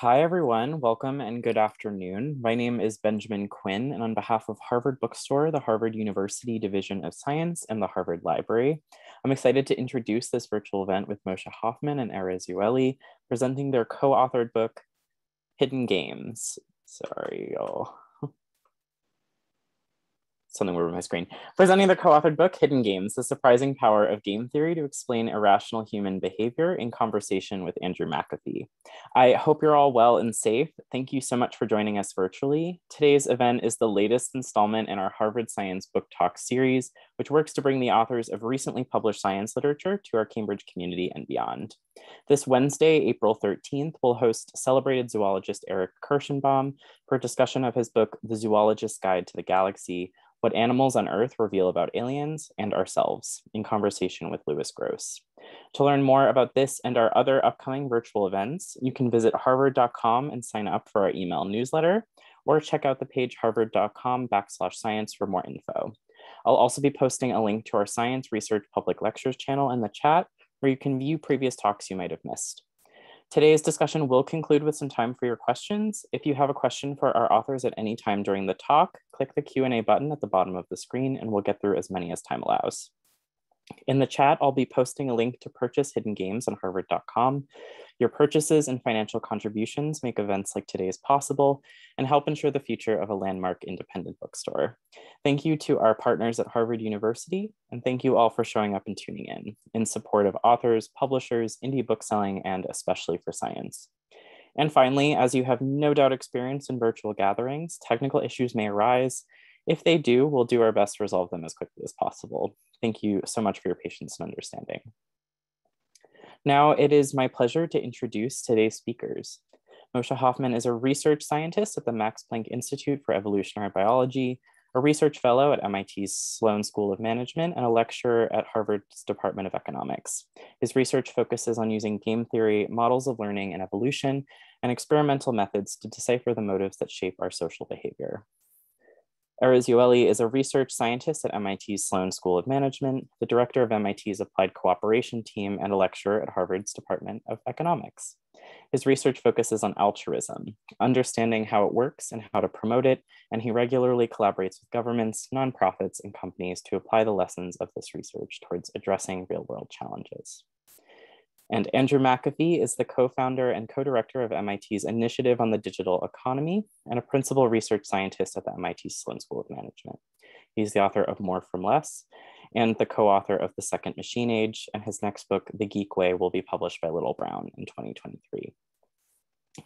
Hi, everyone. Welcome and good afternoon. My name is Benjamin Quinn, and on behalf of Harvard Bookstore, the Harvard University Division of Science, and the Harvard Library, I'm excited to introduce this virtual event with Moshe Hoffman and Erez Yoeli, presenting their co-authored book, Hidden Games. Sorry, y'all something over my screen, presenting the co-authored book, Hidden Games, The Surprising Power of Game Theory to Explain Irrational Human Behavior in conversation with Andrew McAfee. I hope you're all well and safe. Thank you so much for joining us virtually. Today's event is the latest installment in our Harvard Science Book Talk series, which works to bring the authors of recently published science literature to our Cambridge community and beyond. This Wednesday, April 13th, we'll host celebrated zoologist Arik Kershenbaum for a discussion of his book, The Zoologist's Guide to the Galaxy, what animals on Earth reveal about aliens and ourselves in conversation with Lewis Gross. To learn more about this and our other upcoming virtual events, you can visit harvard.com and sign up for our email newsletter, or check out the page harvard.com backslash science for more info. I'll also be posting a link to our science research public lectures channel in the chat, where you can view previous talks you might have missed. Today's discussion will conclude with some time for your questions. If you have a question for our authors at any time during the talk, click the Q&A button at the bottom of the screen and we'll get through as many as time allows. In the chat, I'll be posting a link to purchase hidden games on harvard.com. Your purchases and financial contributions make events like today's possible and help ensure the future of a landmark independent bookstore. Thank you to our partners at Harvard University, and thank you all for showing up and tuning in, in support of authors, publishers, indie bookselling, and especially for science. And finally, as you have no doubt experienced in virtual gatherings, technical issues may arise. If they do, we'll do our best to resolve them as quickly as possible. Thank you so much for your patience and understanding. Now it is my pleasure to introduce today's speakers. Moshe Hoffman is a research scientist at the Max Planck Institute for Evolutionary Biology, a research fellow at MIT's Sloan School of Management, and a lecturer at Harvard's Department of Economics. His research focuses on using game theory, models of learning and evolution, and experimental methods to decipher the motives that shape our social behavior. Erez Yoeli is a research scientist at MIT's Sloan School of Management, the director of MIT's Applied Cooperation Team, and a lecturer at Harvard's Department of Economics. His research focuses on altruism, understanding how it works and how to promote it, and he regularly collaborates with governments, nonprofits, and companies to apply the lessons of this research towards addressing real world challenges. And Andrew McAfee is the co-founder and co-director of MIT's Initiative on the Digital Economy and a principal research scientist at the MIT Sloan School of Management. He's the author of More from Less and the co-author of The Second Machine Age, and his next book, The Geek Way, will be published by Little Brown in 2023.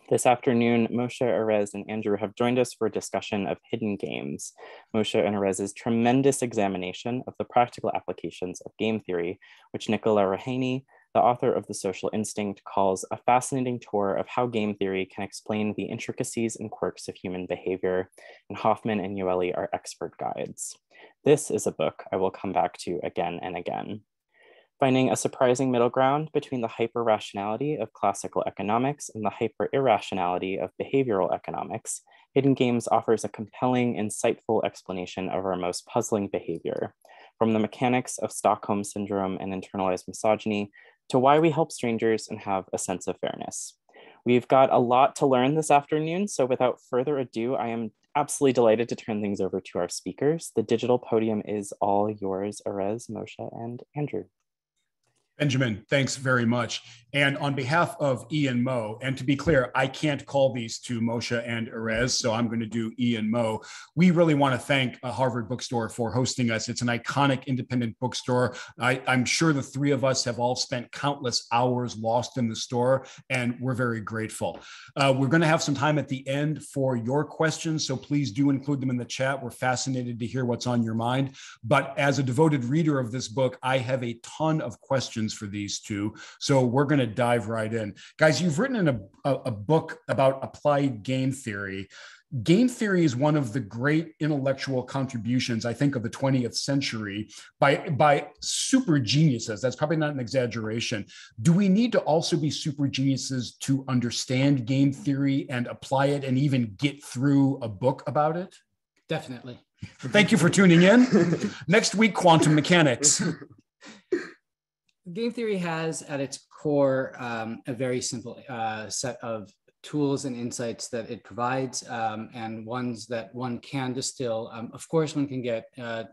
This afternoon, Moshe, Erez, and Andrew have joined us for a discussion of hidden games, Moshe and Erez's tremendous examination of the practical applications of game theory, which Nichola Raihani, the author of The Social Instinct calls a fascinating tour of how game theory can explain the intricacies and quirks of human behavior, and Hoffman and Yoeli are expert guides. This is a book I will come back to again and again. Finding a surprising middle ground between the hyper-rationality of classical economics and the hyper-irrationality of behavioral economics, Hidden Games offers a compelling, insightful explanation of our most puzzling behavior, from the mechanics of Stockholm Syndrome and internalized misogyny to why we help strangers and have a sense of fairness. We've got a lot to learn this afternoon, so without further ado, I am absolutely delighted to turn things over to our speakers. The digital podium is all yours, Erez, Moshe, and Andrew. Benjamin, thanks very much. And on behalf of Ian Mo, and to be clear, I can't call these two Moshe and Erez, so I'm going to do Ian Mo. We really want to thank uh, Harvard Bookstore for hosting us. It's an iconic independent bookstore. I, am sure the three of us have all spent countless hours lost in the store, and we're very grateful. Uh, we're going to have some time at the end for your questions, so please do include them in the chat. We're fascinated to hear what's on your mind. But as a devoted reader of this book, I have a ton of questions for these two. So we're going to dive right in. Guys, you've written in a, a, a book about applied game theory. Game theory is one of the great intellectual contributions, I think, of the 20th century by, by super geniuses. That's probably not an exaggeration. Do we need to also be super geniuses to understand game theory and apply it and even get through a book about it? Definitely. Thank you for tuning in. Next week, quantum mechanics. Game theory has at its core um, a very simple uh, set of tools and insights that it provides um, and ones that one can distill. Um, of course, one can get uh,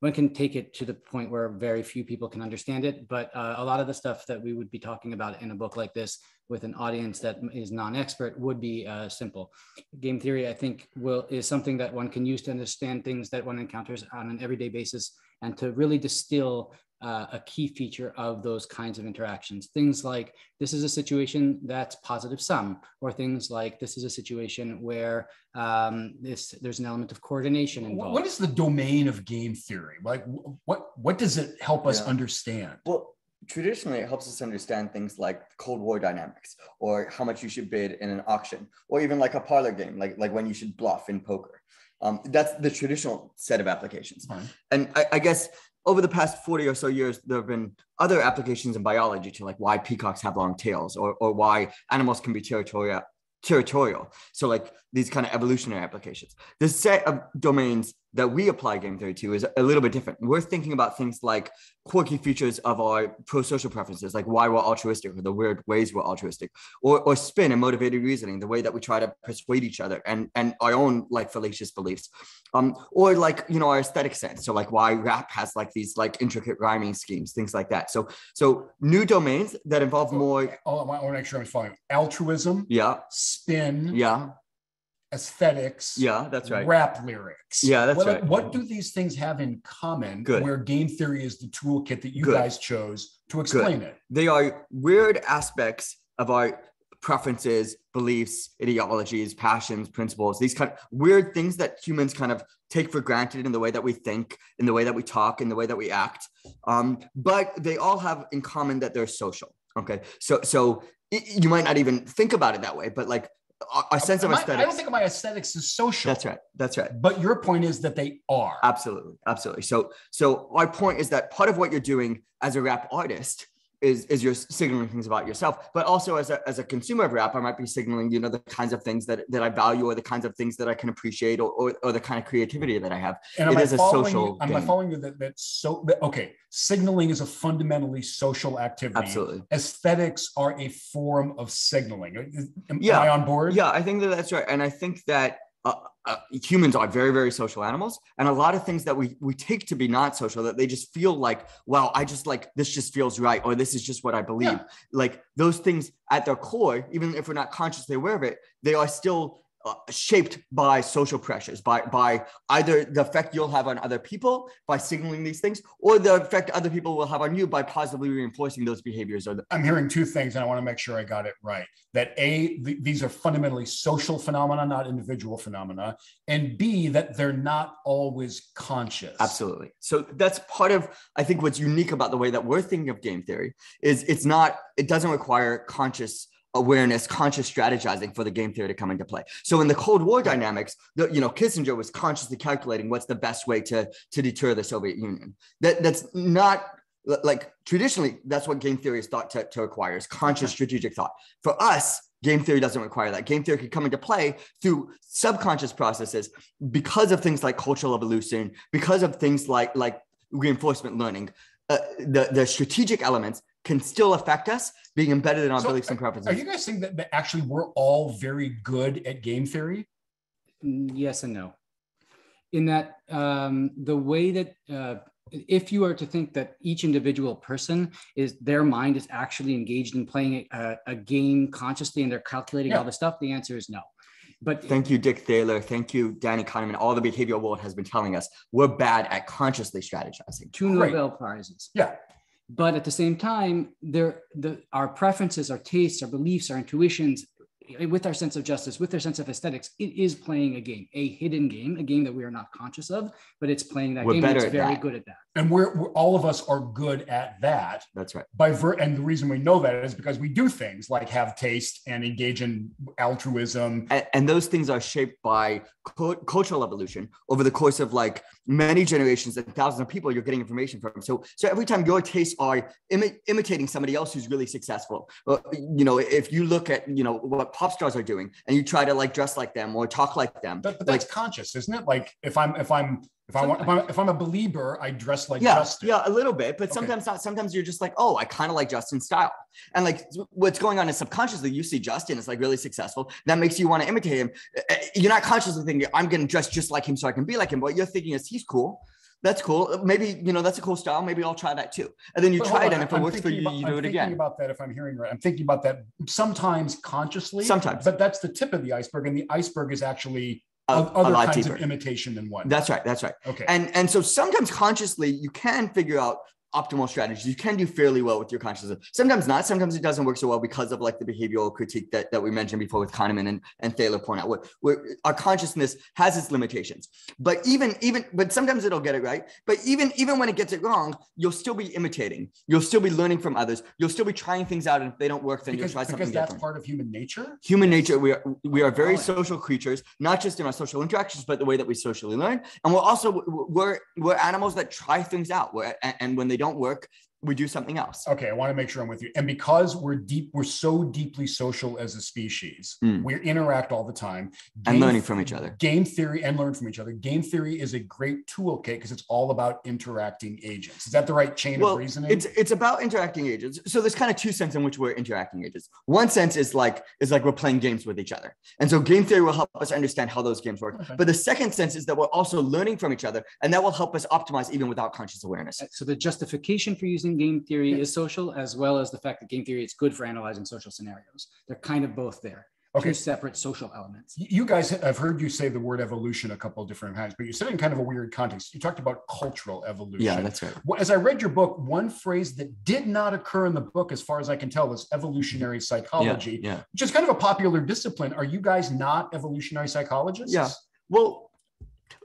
one can take it to the point where very few people can understand it. But uh, a lot of the stuff that we would be talking about in a book like this with an audience that is non-expert would be uh, simple. Game theory, I think, will is something that one can use to understand things that one encounters on an everyday basis and to really distill uh, a key feature of those kinds of interactions. Things like this is a situation that's positive sum, or things like this is a situation where um, this there's an element of coordination involved. What is the domain of game theory? Like, what what does it help us yeah. understand? Well, traditionally it helps us understand things like cold war dynamics or how much you should bid in an auction or even like a parlor game like like when you should bluff in poker um, that's the traditional set of applications and I, I, guess over the past 40 or so years, there have been other applications in biology to like why peacocks have long tails or, or why animals can be territorial territorial. So like these kind of evolutionary applications. The set of domains that we apply game theory to is a little bit different. We're thinking about things like quirky features of our pro-social preferences, like why we're altruistic or the weird ways we're altruistic, or, or spin and motivated reasoning, the way that we try to persuade each other and, and our own like fallacious beliefs. Um, or like, you know, our aesthetic sense. So like why rap has like these like intricate rhyming schemes, things like that. So, so new domains that involve more. Oh, I want to make sure I'm following. Altruism. Yeah. Spin. Yeah aesthetics. Yeah, that's right. Rap lyrics. Yeah, that's what, right. What do these things have in common? Good. Where game theory is the toolkit that you Good. guys chose to explain Good. it. They are weird aspects of our preferences, beliefs, ideologies, passions, principles, these kind of weird things that humans kind of take for granted in the way that we think, in the way that we talk, in the way that we act. Um, but they all have in common that they're social. Okay. So, so you might not even think about it that way, but like Uh, a sense of aesthetics. I don't think my aesthetics is social. That's right. That's right. But your point is that they are. Absolutely. Absolutely. So, so my point is that part of what you're doing as a rap artist is is you're signaling things about yourself. But also as a, as a consumer of rap i might be signaling you know the kinds of things that, that i value or the kinds of things that i can appreciate or, or, or the kind of creativity that i have. And it is a social am i following you that, that so that, okay signaling is a fundamentally social activity. Absolutely. Aesthetics are a form of signaling. Am, yeah. am i on board? Yeah i think that that's right. And i think that uh, uh, humans are very very social animals and a lot of things that we we take to be not social that they just feel like well i just like this just feels right or this is just what i believe yeah. like those things at their core even if we're not consciously aware of it they are still uh, shaped by social pressures, by by either the effect you'll have on other people by signaling these things, or the effect other people will have on you by positively reinforcing those behaviors. Or the- I'm hearing two things, and I want to make sure I got it right. That a th- these are fundamentally social phenomena, not individual phenomena, and b that they're not always conscious. Absolutely. So that's part of I think what's unique about the way that we're thinking of game theory is it's not it doesn't require conscious awareness, conscious strategizing for the game theory to come into play. So in the Cold War dynamics, the, you know, Kissinger was consciously calculating what's the best way to, to deter the Soviet Union. That, that's not like traditionally, that's what game theory is thought to, to require is conscious strategic thought. For us, game theory doesn't require that. Game theory could come into play through subconscious processes because of things like cultural evolution, because of things like, like reinforcement learning. Uh, the, the strategic elements can still affect us being embedded in our so beliefs and preferences. Are you guys saying that, that actually we're all very good at game theory? Mm, yes and no. In that um, the way that uh, if you are to think that each individual person is their mind is actually engaged in playing a, a game consciously and they're calculating yeah. all the stuff, the answer is no. But thank you, Dick Thaler. Thank you, Danny Kahneman. All the behavioral world has been telling us we're bad at consciously strategizing. Two Nobel Prizes. Yeah but at the same time there the our preferences our tastes our beliefs our intuitions eh, with our sense of justice, with their sense of aesthetics, it is playing a game, a hidden game, a game that we are not conscious of, but it's playing that we're game. Better it's very that. good at that. And we're, we're, all of us are good at that. That's right. By ver- and the reason we know that is because we do things like have taste and engage in altruism. And, and those things are shaped by co- cultural evolution over the course of like many generations and thousands of people you're getting information from. So so every time your tastes are imi- imitating somebody else who's really successful, uh, you know, if you look at you know what pop stars are doing and you try to like dress like them or talk like them. But, but that's like, conscious, isn't it? Like if I'm if I'm If I want, if I'm, if I'm a Belieber, I dress like yeah, Justin. Yeah, a little bit, but Okay. sometimes not. Sometimes you're just like, oh, I kind of like Justin's style. And like what's going on is subconsciously, you see Justin is like really successful. That makes you want to imitate him. Uh, You're not consciously thinking, I'm going to dress just like him so I can be like him. What you're thinking is, he's cool. That's cool. Maybe, you know, that's a cool style. Maybe I'll try that too. And then you But try it. on, And if it I'm works for you, about- you I'm do it thinking again. about that if I'm hearing right. I'm thinking about that sometimes consciously. Sometimes. But that's the tip of the iceberg. And the iceberg is actually A- o- a other kinds deeper. of imitation than one. That's right. That's right. okay. And and so sometimes consciously you can figure out optimal strategies. You can do fairly well with your consciousness. Sometimes not. Sometimes it doesn't work so well because of like the behavioral critique that, that we mentioned before with Kahneman and, and Thaler point out. Where, where our consciousness has its limitations. But even even but sometimes it'll get it right. But even even when it gets it wrong, you'll still be imitating. You'll still be learning from others. You'll still be trying things out. And if they don't work, then because you'll try something because that's different part of human nature. human nature we are we are very Oh, yeah. social creatures not just in our social interactions but the way that we socially learn and we're also we're we're animals that try things out where and, and when they don't work we do something else Okay, I want to make sure I'm with you. And because we're deep, we're so deeply social as a species, Mm. we interact all the time and Game- learning from each other Game theory and learn from each other. Game theory is a great toolkit because it's all about interacting agents. Is that the right chain well of reasoning? it's it's about interacting agents so there's kind of two sense in which we're interacting agents one sense is like is like we're playing games with each other and so game theory will help us understand how those games work Okay. but the second sense is that we're also learning from each other and that will help us optimize even without conscious awareness So the justification for using game theory is social, as well as the fact that game theory is good for analyzing social scenarios. They're kind of both there. Okay. Two separate social elements. You guys i've heard you say the word evolution a couple of different times but you said it in kind of a weird context you talked about cultural evolution yeah that's right as i read your book one phrase that did not occur in the book as far as i can tell was evolutionary yeah, psychology yeah which is kind of a popular discipline are you guys not evolutionary psychologists Yeah. Well,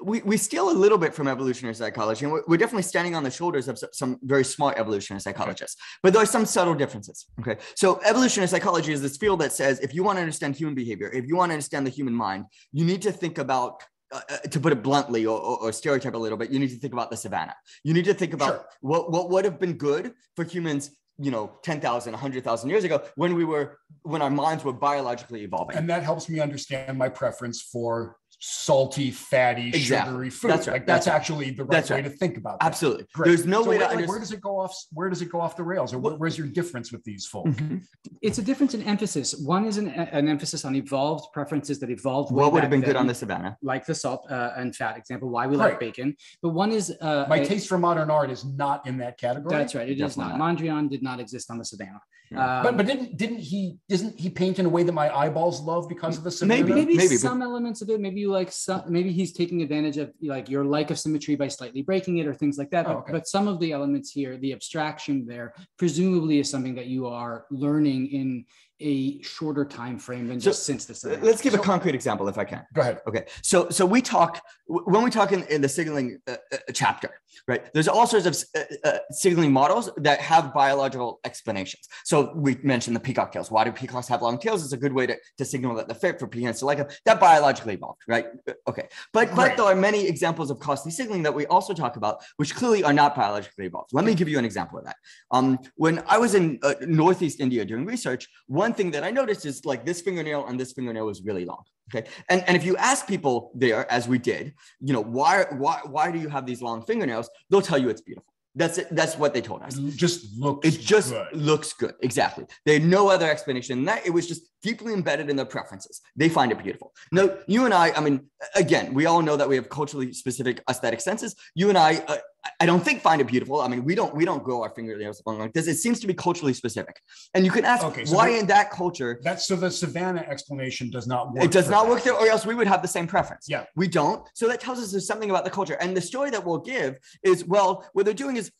we, we steal a little bit from evolutionary psychology, and we're, we're definitely standing on the shoulders of some very smart evolutionary psychologists. But there are some subtle differences. Okay. So, evolutionary psychology is this field that says if you want to understand human behavior, if you want to understand the human mind, you need to think about uh, uh, to put it bluntly or, or, or stereotype a little bit, you need to think about the savannah. You need to think about Sure. what, what would have been good for humans, you know, 10,000, 100,000 years ago when we were, when our minds were biologically evolving. and that helps me understand my preference for salty fatty Exactly. sugary food That's right. like that's, That's actually the right That's way right. to think about that. Absolutely. Great. There's no So way to where, like, where does it go off where does it go off the rails or where, where's your difference with these folk Mhm. It's a difference in emphasis. One is an, an emphasis on evolved preferences that evolved. What would have back been good on the savannah? Like the salt uh, and fat example, why we Right. like bacon. But one is uh, my a- taste for modern art is not in that category That's right. It is Definitely not. Mondrian did not exist on the savannah. Yeah. Um, but but didn't didn't he isn't he paint in a way that my eyeballs love because of the Maybe. savannah? maybe, maybe, but- some elements of it maybe you like some maybe he's taking advantage of like your like of symmetry by slightly breaking it or things like that Oh, but, okay. but some of the elements here the abstraction there presumably is something that you are learning in a shorter time frame than So, just since the savannah. Let's give a concrete example if I can. Go ahead. Okay. So so we talk when we talk in, in the signaling uh, uh, chapter, right? There's all sorts of uh, uh, signaling models that have biological explanations. So we mentioned the peacock tails. Why do peacocks have long tails? It's a good way to, to signal that they're fit for peahens to like them. That biologically evolved, right? Uh, Okay. But but Right. there are many examples of costly signaling that we also talk about, which clearly are not biologically evolved. Let me give you an example of that. Um, when I was in uh, Northeast India doing research, one thing that I noticed is like this fingernail and this fingernail is really long. Okay. And, and if you ask people there, as we did, you know, why, why, why do you have these long fingernails? They'll tell you it's beautiful. That's it. That's what they told us. It just looks It just good. looks good. Exactly. They had no other explanation than that. It was just deeply embedded in their preferences. They find it beautiful. No, you and I, I mean, again, we all know that we have culturally specific aesthetic senses. You and I, uh, I don't think find it beautiful. I mean, we don't we don't grow our fingernails long like this. It seems to be culturally specific. And you can ask Okay, so why there- in that culture That's so the savannah explanation does not work. it does not that. work there, or else we would have the same preference. Yeah. We don't. So that tells us there's something about the culture. And the story that we'll give is well, what they're doing is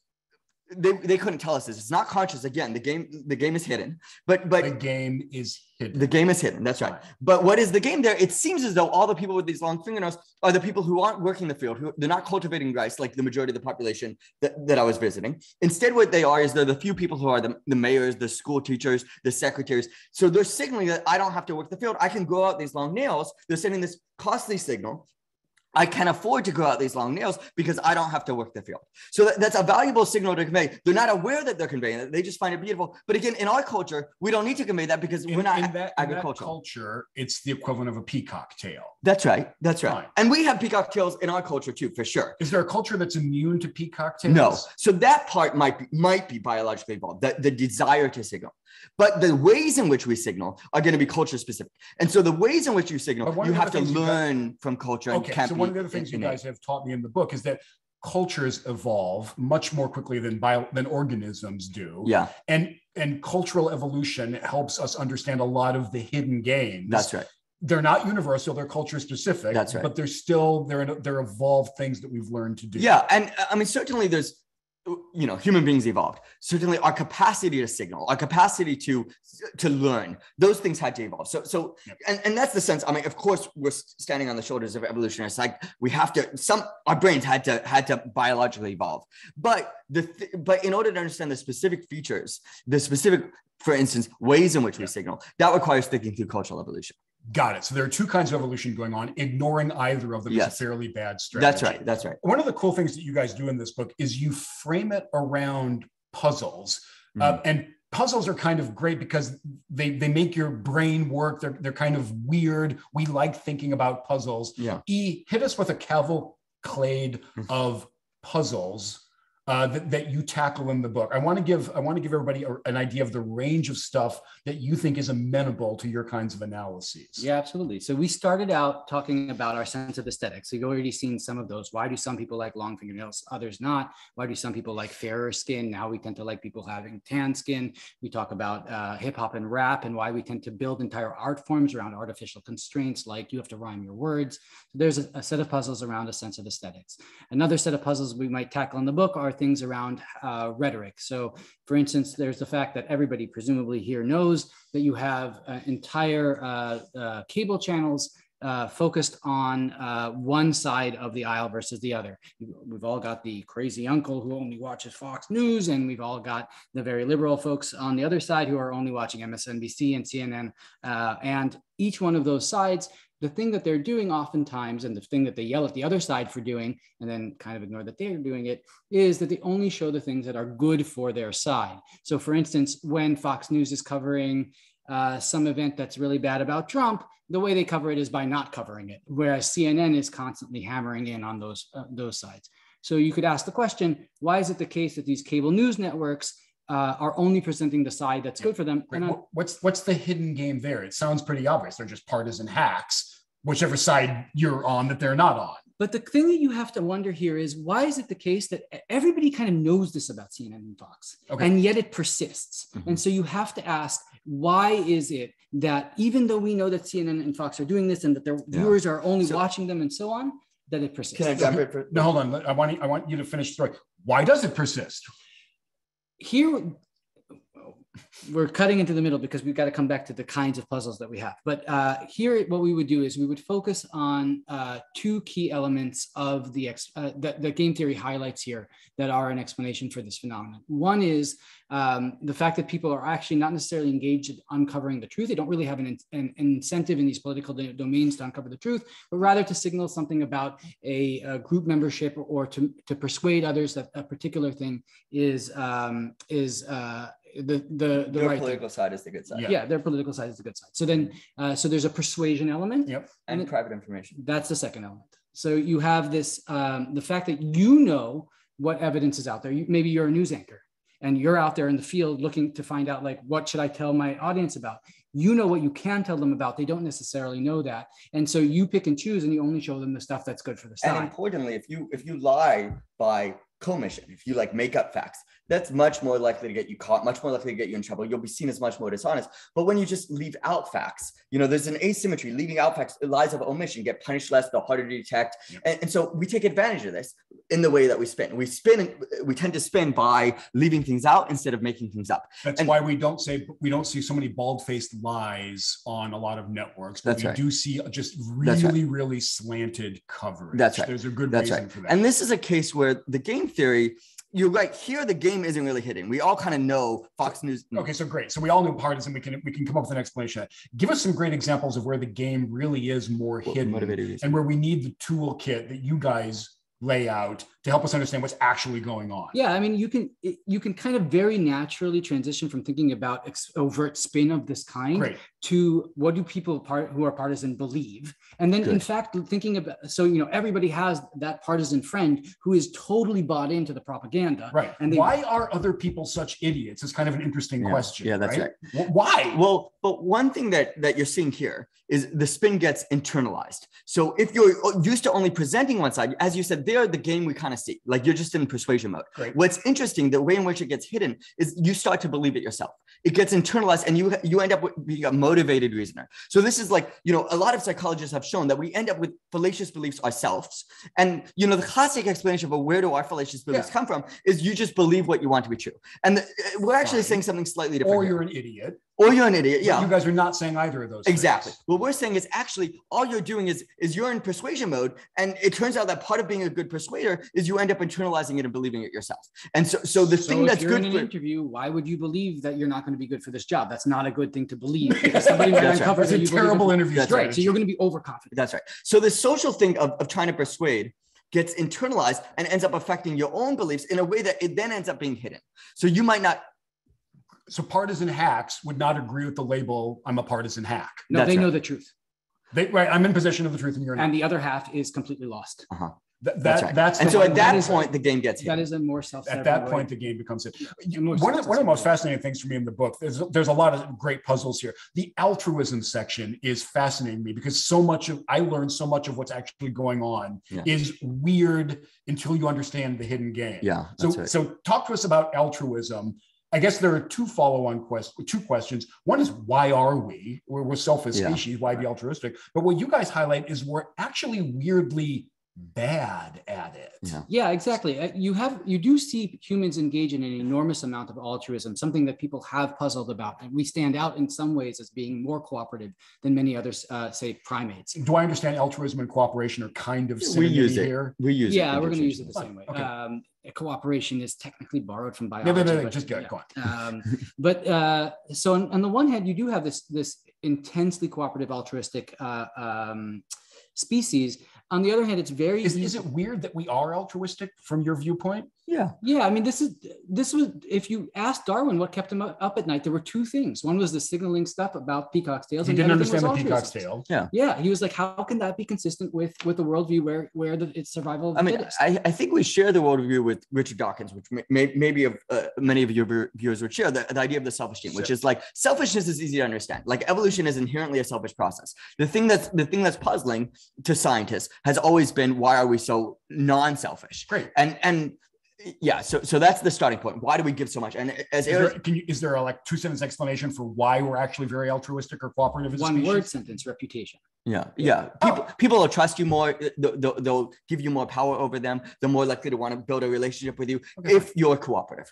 they, they couldn't tell us this. It's not conscious. Again, the game the game is hidden. But but The game is hidden. the game is hidden. That's right. But what is the game there? It seems as though all the people with these long fingernails are the people who aren't working the field, who they're not cultivating rice like the majority of the population that, that I was visiting. Instead, what they are is they're the few people who are the, the mayors, the school teachers, the secretaries. So they're signaling that I don't have to work the field. I can grow out these long nails. They're sending this costly signal. I can afford to grow out these long nails because I don't have to work the field. So that, that's a valuable signal to convey. They're not aware that they're conveying it. They just find it beautiful. But again, in our culture, we don't need to convey that because In, we're not in that, in that agricultural. culture, it's the equivalent of a peacock tail. That's right. That's right. Fine. And we have peacock tails in our culture too, for sure. Is there a culture that's immune to peacock tails? No. So that part might be might be biologically involved. the desire to signal. But the ways in which we signal are going to be culture specific. And so the ways in which you signal, you have to things you guys- learn from culture. Okay. So one of the other things you guys have taught me in the book is that cultures evolve much more quickly than bio than organisms do. Yeah, And and cultural evolution helps us understand a lot of the hidden games. that's right. they're not universal they're culture specific That's right. but they're still they're they're evolved things that we've learned to do Yeah, and uh, I mean certainly there's you know human beings evolved. Certainly our capacity to signal, our capacity to to learn, those things had to evolve. So so Yep. and, and that's the sense. I mean, of course, we're standing on the shoulders of evolutionists. Like we have to some our brains had to had to biologically evolve. But the th- but in order to understand the specific features, the specific, for instance, ways in which we signal, that requires thinking through cultural evolution. Got it so there are two kinds of evolution going on ignoring either of them is a fairly bad strategy That's right. That's right. one of the cool things that you guys do in this book is you frame it around puzzles Uh, Mm-hmm. and puzzles are kind of great because they they make your brain work they're, they're kind of weird we like thinking about puzzles Yeah. e hit us with a cavalcade Mm. of puzzles uh, that, that you tackle in the book. I want to give I want to give everybody a- an idea of the range of stuff that you think is amenable to your kinds of analyses. Yeah, absolutely. So we started out talking about our sense of aesthetics. So you've already seen some of those. Why do some people like long fingernails, others not? Why do some people like fairer skin? Now we tend to like people having tan skin. We talk about uh, hip hop and rap and why we tend to build entire art forms around artificial constraints, like you have to rhyme your words. So there's a, a set of puzzles around a sense of aesthetics. Another set of puzzles we might tackle in the book are things around uh, rhetoric. So, for instance, there's the fact that everybody presumably here knows that you have uh, entire uh, uh, cable channels uh, focused on uh, one side of the aisle versus the other. We've all got the crazy uncle who only watches Fox News, and we've all got the very liberal folks on the other side who are only watching MSNBC and CNN. Uh, and each one of those sides, the thing that they're doing oftentimes, and the thing that they yell at the other side for doing, and then kind of ignore that they're doing it, is that they only show the things that are good for their side. So, for instance, when Fox News is covering uh, some event that's really bad about Trump, the way they cover it is by not covering it, whereas CNN is constantly hammering in on those uh, those sides. So you could ask the question: Why is it the case that these cable news networks uh, are only presenting the side that's good for them? Right. On- What's what's the hidden game there? It sounds pretty obvious. They're just partisan hacks, whichever side you're on that they're not on. But the thing that you have to wonder here is why is it the case that everybody kind of knows this about CNN and Fox, Okay. and yet it persists? Mhm. And so you have to ask, why is it that even though we know that CNN and Fox are doing this and that their Yeah. viewers are only So- watching them and so on, that it persists? Can I jump in No, hold on. I want I want you to finish the story. Why does it persist? here we're cutting into the middle because we've got to come back to the kinds of puzzles that we have. But uh, here, what we would do is we would focus on uh, two key elements of the uh, that, that game theory highlights here that are an explanation for this phenomenon. One is um, the fact that people are actually not necessarily engaged in uncovering the truth. They don't really have an, an incentive in these political do- domains to uncover the truth, but rather to signal something about a, a group membership or to, to persuade others that a particular thing is um, is uh, the the the Your right thing. political side is the good side. Yeah. Yeah. their political side is the good side. So then, uh, so there's a persuasion element. Yep. And And- private information. That's the second element. So you have this, um, the fact that you know what evidence is out there. You, maybe you're a news anchor and you're out there in the field looking to find out like, what should I tell my audience about? You know what you can tell them about. They don't necessarily know that. And so you pick and choose and you only show them the stuff that's good for the And side. importantly, if you if you lie by commission, if you like make up facts, that's much more likely to get you caught, much more likely to get you in trouble. You'll be seen as much more dishonest. But when you just leave out facts, you know, there's an asymmetry. Leaving out facts, lies of omission get punished less, the harder to detect. And, and so we take advantage of this in the way that we spin. We spin, we tend to spin by leaving things out instead of making things up. That's And- why we don't say we don't see so many bald-faced lies on a lot of networks, but we right. do see just That's right. really, really slanted coverage. That's right. There's a good That's reason right. for that. And this is a case where the game theory you're right. Here, the game isn't really hidden. We all kind of know Fox News. Okay, so great. So we all knew partisan. We can we can come up with an explanation. Give us some great examples of where the game really is more hidden, motivated and where we need the toolkit that you guys lay out to help us understand what's actually going on. Yeah, I mean, you can you can kind of very naturally transition from thinking about ex- overt spin of this kind Great. to what do people part who are partisan believe, and then in fact thinking about so you know everybody has that partisan friend who is totally bought into the propaganda. Right. And they- why are other people such idiots? Is kind of an interesting Yeah. question. Yeah, that's Wh- Why? Well, but one thing that that you're seeing here is the spin gets internalized. So if you're uh, used to only presenting one side, as you said, they are the game we kind of see, like you're just in persuasion mode. What's interesting, the way in which it gets hidden is you start to believe it yourself. It gets internalized, and you you end up with being a motivated reasoner. So this is like you know a lot of psychologists have shown that we end up with fallacious beliefs ourselves. And you know the classic explanation for where do our fallacious beliefs Yeah. come from is you just believe what you want to be true. And the, eh, we're actually Fine. saying something slightly different. or you're an idiot. Or you're an idiot. Yeah. You guys are not saying either of those. things. Exactly. What we're saying is actually all you're doing is is you're in persuasion mode, and it turns out that part of being a good persuader is you end up internalizing it and believing it yourself. And so, so the So thing if that's you're good in an for interview, why would you believe that you're not going to be good for this job? That's not a good thing to believe somebody might right. uncover That's that a terrible interview That's Right. So you're going to be overconfident. that's right. So the social thing of, of trying to persuade gets internalized and ends up affecting your own beliefs in a way that it then ends up being hidden. So you might not. So partisan hacks would not agree with the label "I'm a partisan hack." No, That's they right. know the truth, They, right, I'm in possession of the truth, and you're not. and the other half is completely lost. Uh-huh. That, That's right. that's And so one- at that is- point, the game gets That hidden. is a more self. at that point the game becomes it one of, one of the most fascinating things for me in the book there's, there's a lot of great puzzles here the altruism section is fascinating me because so much of i learned so much of what's actually going on Yeah. is weird until you understand the hidden game Yeah. so right. so talk to us about altruism I guess there are two follow-on questions, two questions. One is why are we? We're, we're selfish Yeah. species. Why be altruistic? But what you guys highlight is we're actually weirdly bad at it. Yeah. Yeah, exactly. Uh, You have you do see humans engage in an enormous amount of altruism, something that people have puzzled about, and we stand out in some ways as being more cooperative than many others, uh, say primates. Do I understand altruism and cooperation are kind of We synonymy use it. here? We use Yeah, it. we're going to use it the same way. Okay. Um, cooperation is technically borrowed from No, biology. no, no, no, but- just go, yeah. go on. um, but uh, so on, on the one hand, you do have this this intensely cooperative, altruistic uh, um, species. On the other hand, it's very Is, is it weird that we are altruistic from your viewpoint? Yeah. Yeah, I mean, this is this was if you asked Darwin what kept him up up at night, there were two things. One was the signaling stuff about peacock's tails. He and the didn't other thing understand the peacock's tail. Yeah, Yeah. he was like, how can that be consistent with with the worldview where where the it's survival of the I mean, fittest? I, I think we share the worldview with Richard Dawkins, which may, may, maybe of, uh, many of your viewers would share the, the idea of the selfish gene, which is like selfishness is easy to understand. Like evolution is inherently a selfish process. The thing that's the thing that's puzzling to scientists has always been why are we so non-selfish? Great. And and yeah, so so that's the starting point. Why do we give so much? And as Is there, can you, is there a like two sentence explanation for why we're actually very altruistic or cooperative as a One species? word sentence, reputation. Yeah, yeah. Oh. People people will trust you more. They'll, they'll, they'll give you more power over them. They're more likely to want to build a relationship with you Okay. if you're cooperative.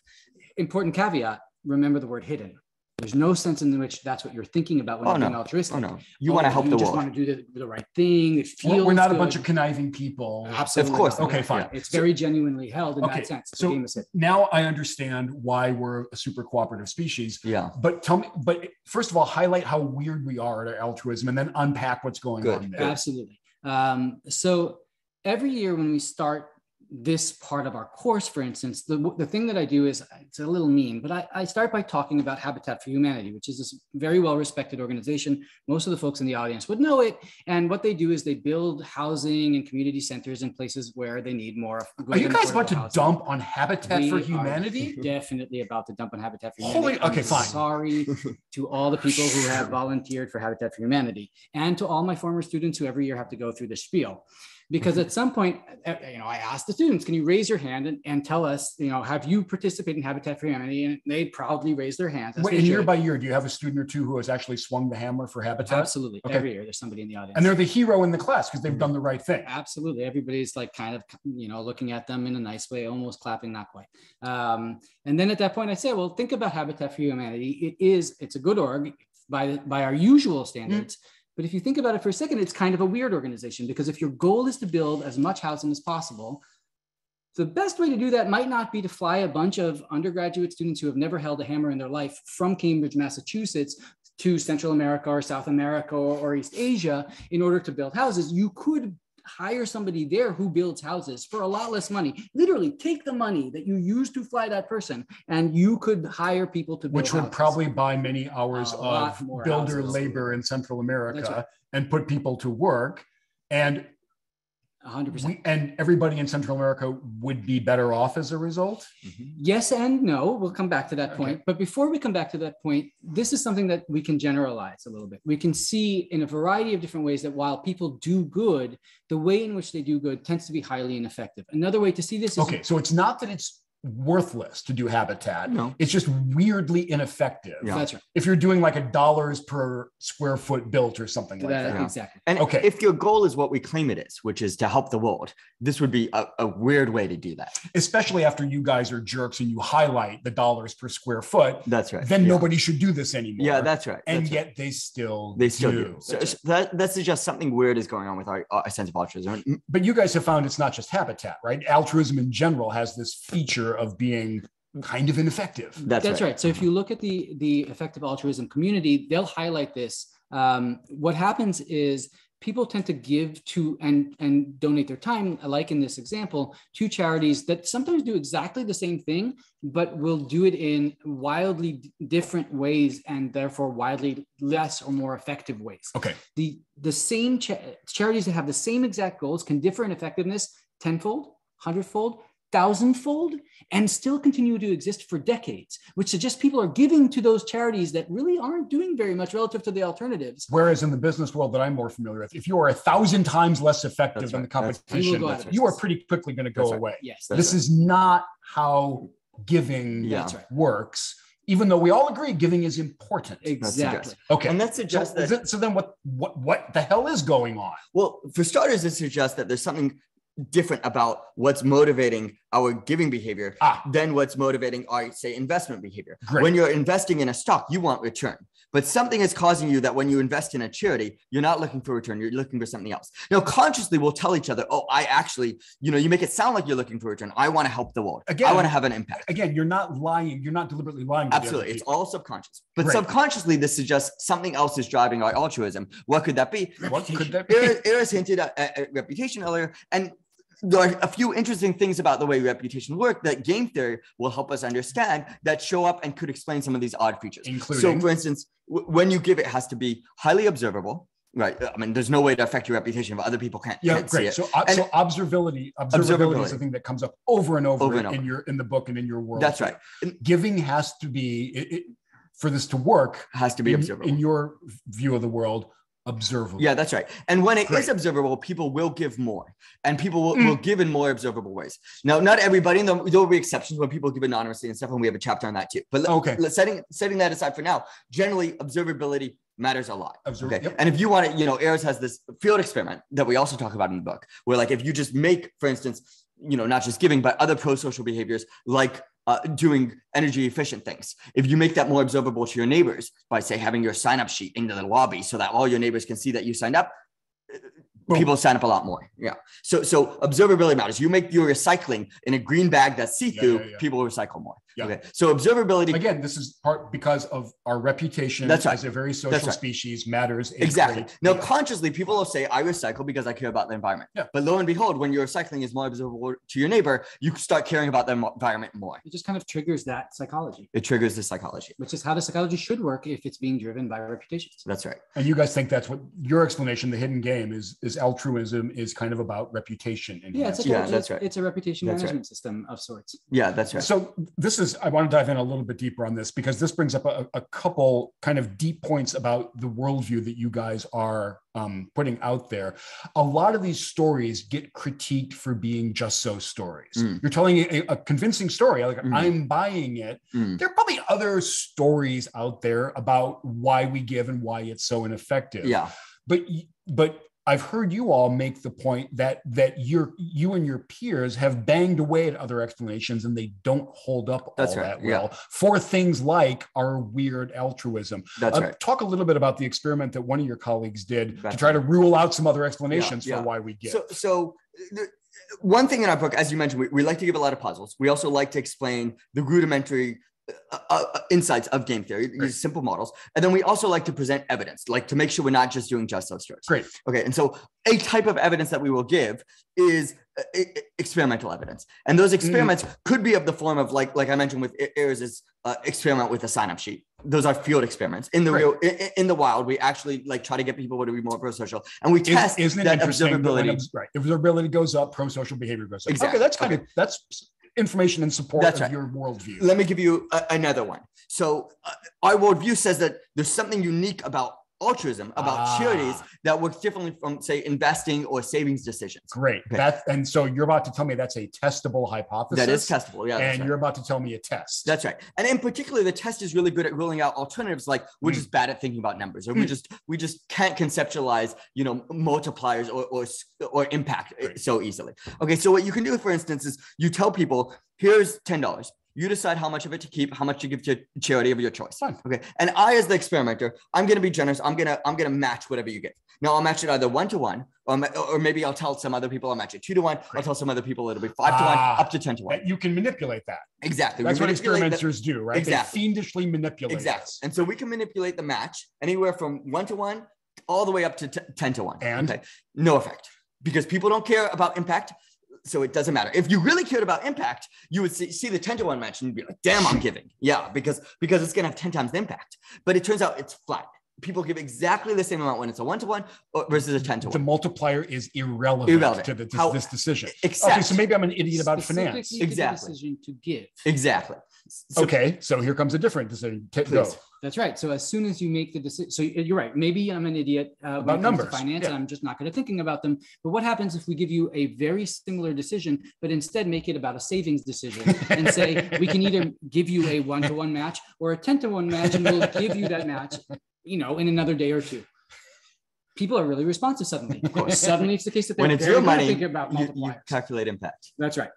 Important caveat: remember the word hidden. There's no sense in which that's what you're thinking about when Oh, you're being altruistic. Oh no, you want to help you the just world. want to do the, the right thing. It feels We're, we're not a bunch of conniving people. Absolutely. Of course not. not. Okay, fine. Yeah, It's very genuinely held in Okay, that sense. So- game is hidden. Now I understand why we're a super cooperative species. Yeah. But tell me, but first of all, highlight how weird we are at our altruism and then unpack what's going Good, on there. good. Absolutely. Um, so every year when we start this part of our course, for instance, the, the thing that I do is it's a little mean, but I, I start by talking about Habitat for Humanity, which is this very well respected organization. Most of the folks in the audience would know it. And what they do is they build housing and community centers in places where they need more. Are you guys about to housing. dump on Habitat We for Humanity? Definitely about to dump on Habitat for Holy- Humanity. I'm okay, fine. Sorry to all the people who have volunteered for Habitat for Humanity and to all my former students who every year have to go through the spiel. Because at some point, uh, you know, I asked the students, can you raise your hand and, and tell us, you know, have you participated in Habitat for Humanity? And they proudly raise their hands. Wait, and year by year, do you have a student or two who has actually swung the hammer for Habitat? Absolutely. Okay. Every year there's somebody in the audience. And they're the hero in the class because they've done the right thing. Absolutely. Everybody's like kind of, you know, looking at them in a nice way, almost clapping, not quite. Um, and then at that point, I say, well, think about Habitat for Humanity. It is, it's a good org by, by our usual standards. But if you think about it for a second, it's kind of a weird organization because if your goal is to build as much housing as possible, The best way to do that might not be to fly a bunch of undergraduate students who have never held a hammer in their life from Cambridge, Massachusetts to Central America or South America or, East Asia in order to build houses. You could hire somebody there who builds houses for a lot less money. Literally, take the money that you use to fly that person, and you could hire people to build. Which would houses. probably buy many hours A of builder houses. labor in Central America right. and put people to work. And 100%. we, and everybody in Central America would be better off as a result. Mm-hmm. Yes and no. We'll come back to that Okay. point. But before we come back to that point, this is something that we can generalize a little bit. We can see in a variety of different ways that while people do good, the way in which they do good tends to be highly ineffective. Another way to see this is Okay, so it's not that it's worthless to do habitat. No. It's just weirdly ineffective. Yeah. that's right. If you're doing like a dollars per square foot built or something like That- that. Yeah. Exactly. And Okay. if your goal is what we claim it is, which is to help the world, this would be a, a weird way to do that. Especially after you guys are jerks and you highlight the dollars per square foot, That's right. then yeah. nobody should do this anymore. Yeah, that's right. and that's right. yet they still they still do. So That's so that that suggests something weird is going on with our, our sense of altruism. But you guys have found it's not just habitat, right? Altruism in general has this feature of being kind of ineffective. That's, That's right. So if you look at the the effective altruism community, they'll highlight this. Um, what happens is people tend to give to and and donate their time, like in this example, to charities that sometimes do exactly the same thing, but will do it in wildly d- different ways and therefore wildly less or more effective ways. Okay. The the same cha- charities that have the same exact goals can differ in effectiveness tenfold, hundredfold, thousandfold and still continue to exist for decades, which suggests people are giving to those charities that really aren't doing very much relative to the alternatives. Whereas in the business world that I'm more familiar with, if you are a thousand times less effective That's than the right. That's- competition, You will go out of you are pretty quickly going to go right. away. Yes, That's This is not how giving Yeah. works, even though we all agree giving is important. Exactly. Okay. And that So, suggests that th- so then what, what, what the hell is going on? Well, for starters, it suggests that there's something different about what's motivating our giving behavior Ah. than what's motivating our, say, investment behavior. Great. When you're investing in a stock, you want return. But something is causing you that when you invest in a charity, you're not looking for return, you're looking for something else. Now, consciously, we'll tell each other, oh, I actually, you know, you make it sound like you're looking for return. I want to help the world. I want to have an impact. Again, you're not lying. You're not deliberately lying. to the other Absolutely. It's all subconscious. But Great. subconsciously, this suggests something else is driving our altruism. What could that be? What could that be? Erez, Erez hinted at, at- at reputation earlier, and there are a few interesting things about the way reputation work that game theory will help us understand that show up and could explain some of these odd features. Including? So, for instance, w- when you give, it has to be highly observable, right? I mean, there's no way to affect your reputation if other people can't, Yeah, can't see great. it. So, uh, so observability, observability is Observability. a thing that comes up over and over, Over and in over. your in the book and in your world. That's right. And Giving has to be it, it- for this to work. has to be in, observable. in your view of the world. Observable. Yeah, that's right. And when it is Great. observable, people will give more, and people will, Mm. will give in more observable ways. Now, not everybody, and there there will be exceptions when people give anonymously and stuff, and we have a chapter on that too. But Okay. let- setting setting that aside for now, generally observability matters a lot. Observ- okay. yep. And if you want to, you know, Erez has this field experiment that we also talk about in the book, where like if you just make, for instance, you know, not just giving, but other pro-social behaviors like uh, doing energy efficient things. If you make that more observable to your neighbors by say having your sign up sheet into the lobby so that all your neighbors can see that you signed up, people sign up a lot more. Yeah. So so observability matters. You make your recycling in a green bag that's see through, yeah, yeah. people recycle more. Yeah. Okay. So observability Again, this is part because of our reputation That's right. as a very social right. species matters. Exactly. great Now, deal. consciously, people will say, I recycle because I care about the environment. Yeah. But lo and behold, when your recycling is more observable to your neighbor, you start caring about the environment more. It just kind of triggers that psychology, It triggers the psychology. which is how the psychology should work if it's being driven by reputations. That's right. and you guys think that's what your explanation, the hidden game, is is altruism is kind of about reputation. Yeah, it's a, Yeah, it's, that's right. it's a reputation That's right. management system of sorts. Yeah, that's right. So this is I want to dive in a little bit deeper on this because this brings up a, a couple kind of deep points about the worldview that you guys are um, putting out there. A lot of these stories get critiqued for being just so stories. Mm. You're telling a, a convincing story, like Mm. I'm buying it. Mm. There are probably other stories out there about why we give and why it's so ineffective. Yeah. but but I've heard you all make the point that that you're you and your peers have banged away at other explanations and they don't hold up That's all right, that well for things like our weird altruism. That's Uh, right. Talk a little bit about the experiment that one of your colleagues did to That's try to rule out some other explanations yeah. for why we give. So, so the, one thing in our book, as you mentioned, we, we like to give a lot of puzzles. We also like to explain the rudimentary uh, uh, insights of game theory, Great. these simple models, and then we also like to present evidence, like to make sure we're not just doing just so stories. Great. Okay, and so a type of evidence that we will give is uh, experimental evidence, and those experiments could be of the form of like, like I mentioned with Erez' uh, experiment with a sign-up sheet. Those are field experiments in the Right. real, in, in the wild. We actually like try to get people to be more pro-social, and we Is- test Isn't it that that when observability. right? If observability goes up, pro-social behavior goes up. Exactly. Okay, that's kind of that's information in support That's of right. your worldview. Let me give you a- another one. So, uh, our worldview says that there's something unique about altruism, about Ah. charities that works differently from, say, investing or savings decisions. Great. Okay. That and so you're about to tell me that's a testable hypothesis. That is testable. Yeah. and right. you're about to tell me a test. That's right. And in particular, the test is really good at ruling out alternatives like we're Mm. just bad at thinking about numbers or we Mm. just we just can't conceptualize, you know, multipliers or or, or impact Right. so easily. Okay, so what you can do, for instance, is you tell people, here's $10. You decide how much of it to keep, how much you give to charity of your choice. Fine. Okay. And I, as the experimenter, I'm gonna be generous. I'm gonna I'm gonna match whatever you give. Now I'll match it either one to one, or, or maybe I'll tell some other people I'll match it two to one. I'll tell some other people it'll be five to one, Ah, up to ten to one. You can manipulate that. Exactly. We That's what manipulate the- experimenters do, right? Exactly. They fiendishly manipulate. Exactly. us. And so we can manipulate the match anywhere from one to one all the way up to t- 10 to one. And? okay. no effect because people don't care about impact. So it doesn't matter. If you really cared about impact, you would see, see the 10 to one match and you'd be like, damn, I'm giving. Yeah, because, because it's going to have 10 times the impact. But it turns out it's flat. People give exactly the same amount when it's a one to one versus a 10 to 1. The multiplier is irrelevant, Irrelevant. to the, this, How- this decision. Except, Okay, so maybe I'm an idiot about finance. Specifically to the Exactly. decision to give. exactly. So- okay, so here comes a different decision. T- go. That's right. So as soon as you make the decision, so you're right. Maybe I'm an idiot uh, About numbers, finance, yeah. and I'm just not good at thinking about them. But what happens if we give you a very similar decision, but instead make it about a savings decision and say we can either give you a one-to-one match or a ten-to-one match, and we'll give you that match, you know, in another day or two. People are really responsive suddenly. Of course. Suddenly, it's the case that they're When it's your money, thinking about You, you calculate impact. That's right.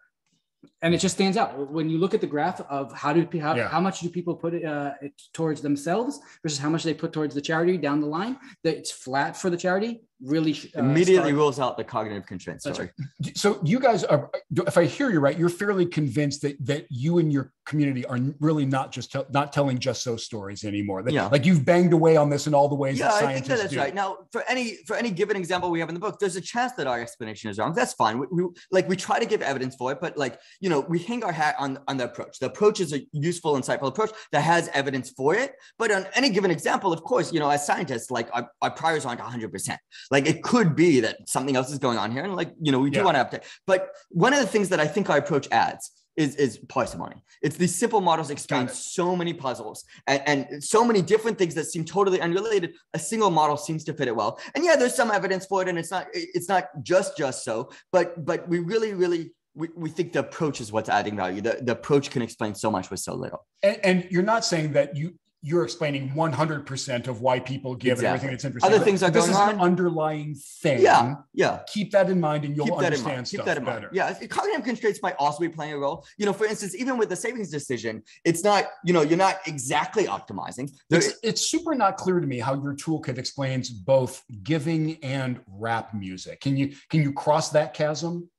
And it just stands out when you look at the graph of how do how, Yeah. how much do people put uh, it towards themselves versus how much they put towards the charity down the line. That it's flat for the charity really uh, Immediately stark. rules out the cognitive constraints. That's Sorry. So you guys are, if I hear you right, you're fairly convinced that that you and your community are really not just not telling just so stories anymore. That, Yeah. Like you've banged away on this in all the ways Yeah, that I think that that's do. right. Now, for any for any given example we have in the book, there's a chance that our explanation is wrong. That's fine. We, we like we try to give evidence for it, but like you know, we hang our hat on on the approach. The approach is a useful, insightful approach that has evidence for it. But on any given example, of course, you know, as scientists, like our, our priors aren't 100. percent Like it could be that something else is going on here, and like you know, we do Yeah. want to update. But one of the things that I think our approach adds is, is parsimony. It's these simple models explain so many puzzles and, and so many different things that seem totally unrelated. A single model seems to fit it well. And yeah, there's some evidence for it, and it's not it's not just just so, but but we really really we, we think the approach is what's adding value. The, the approach can explain so much with so little. And, and you're not saying that you you're explaining 100% of why people give and Exactly. everything that's interesting. Other things are this going is an underlying thing. Yeah, yeah. Keep that in mind and you'll keep understand Keep that in better. mind. Yeah, cognitive constraints might also be playing a role. You know, for instance, even with the savings decision, it's not you know you're not exactly optimizing. It's, it's super not clear to me how your toolkit explains both giving and rap music. Can you can you cross that chasm?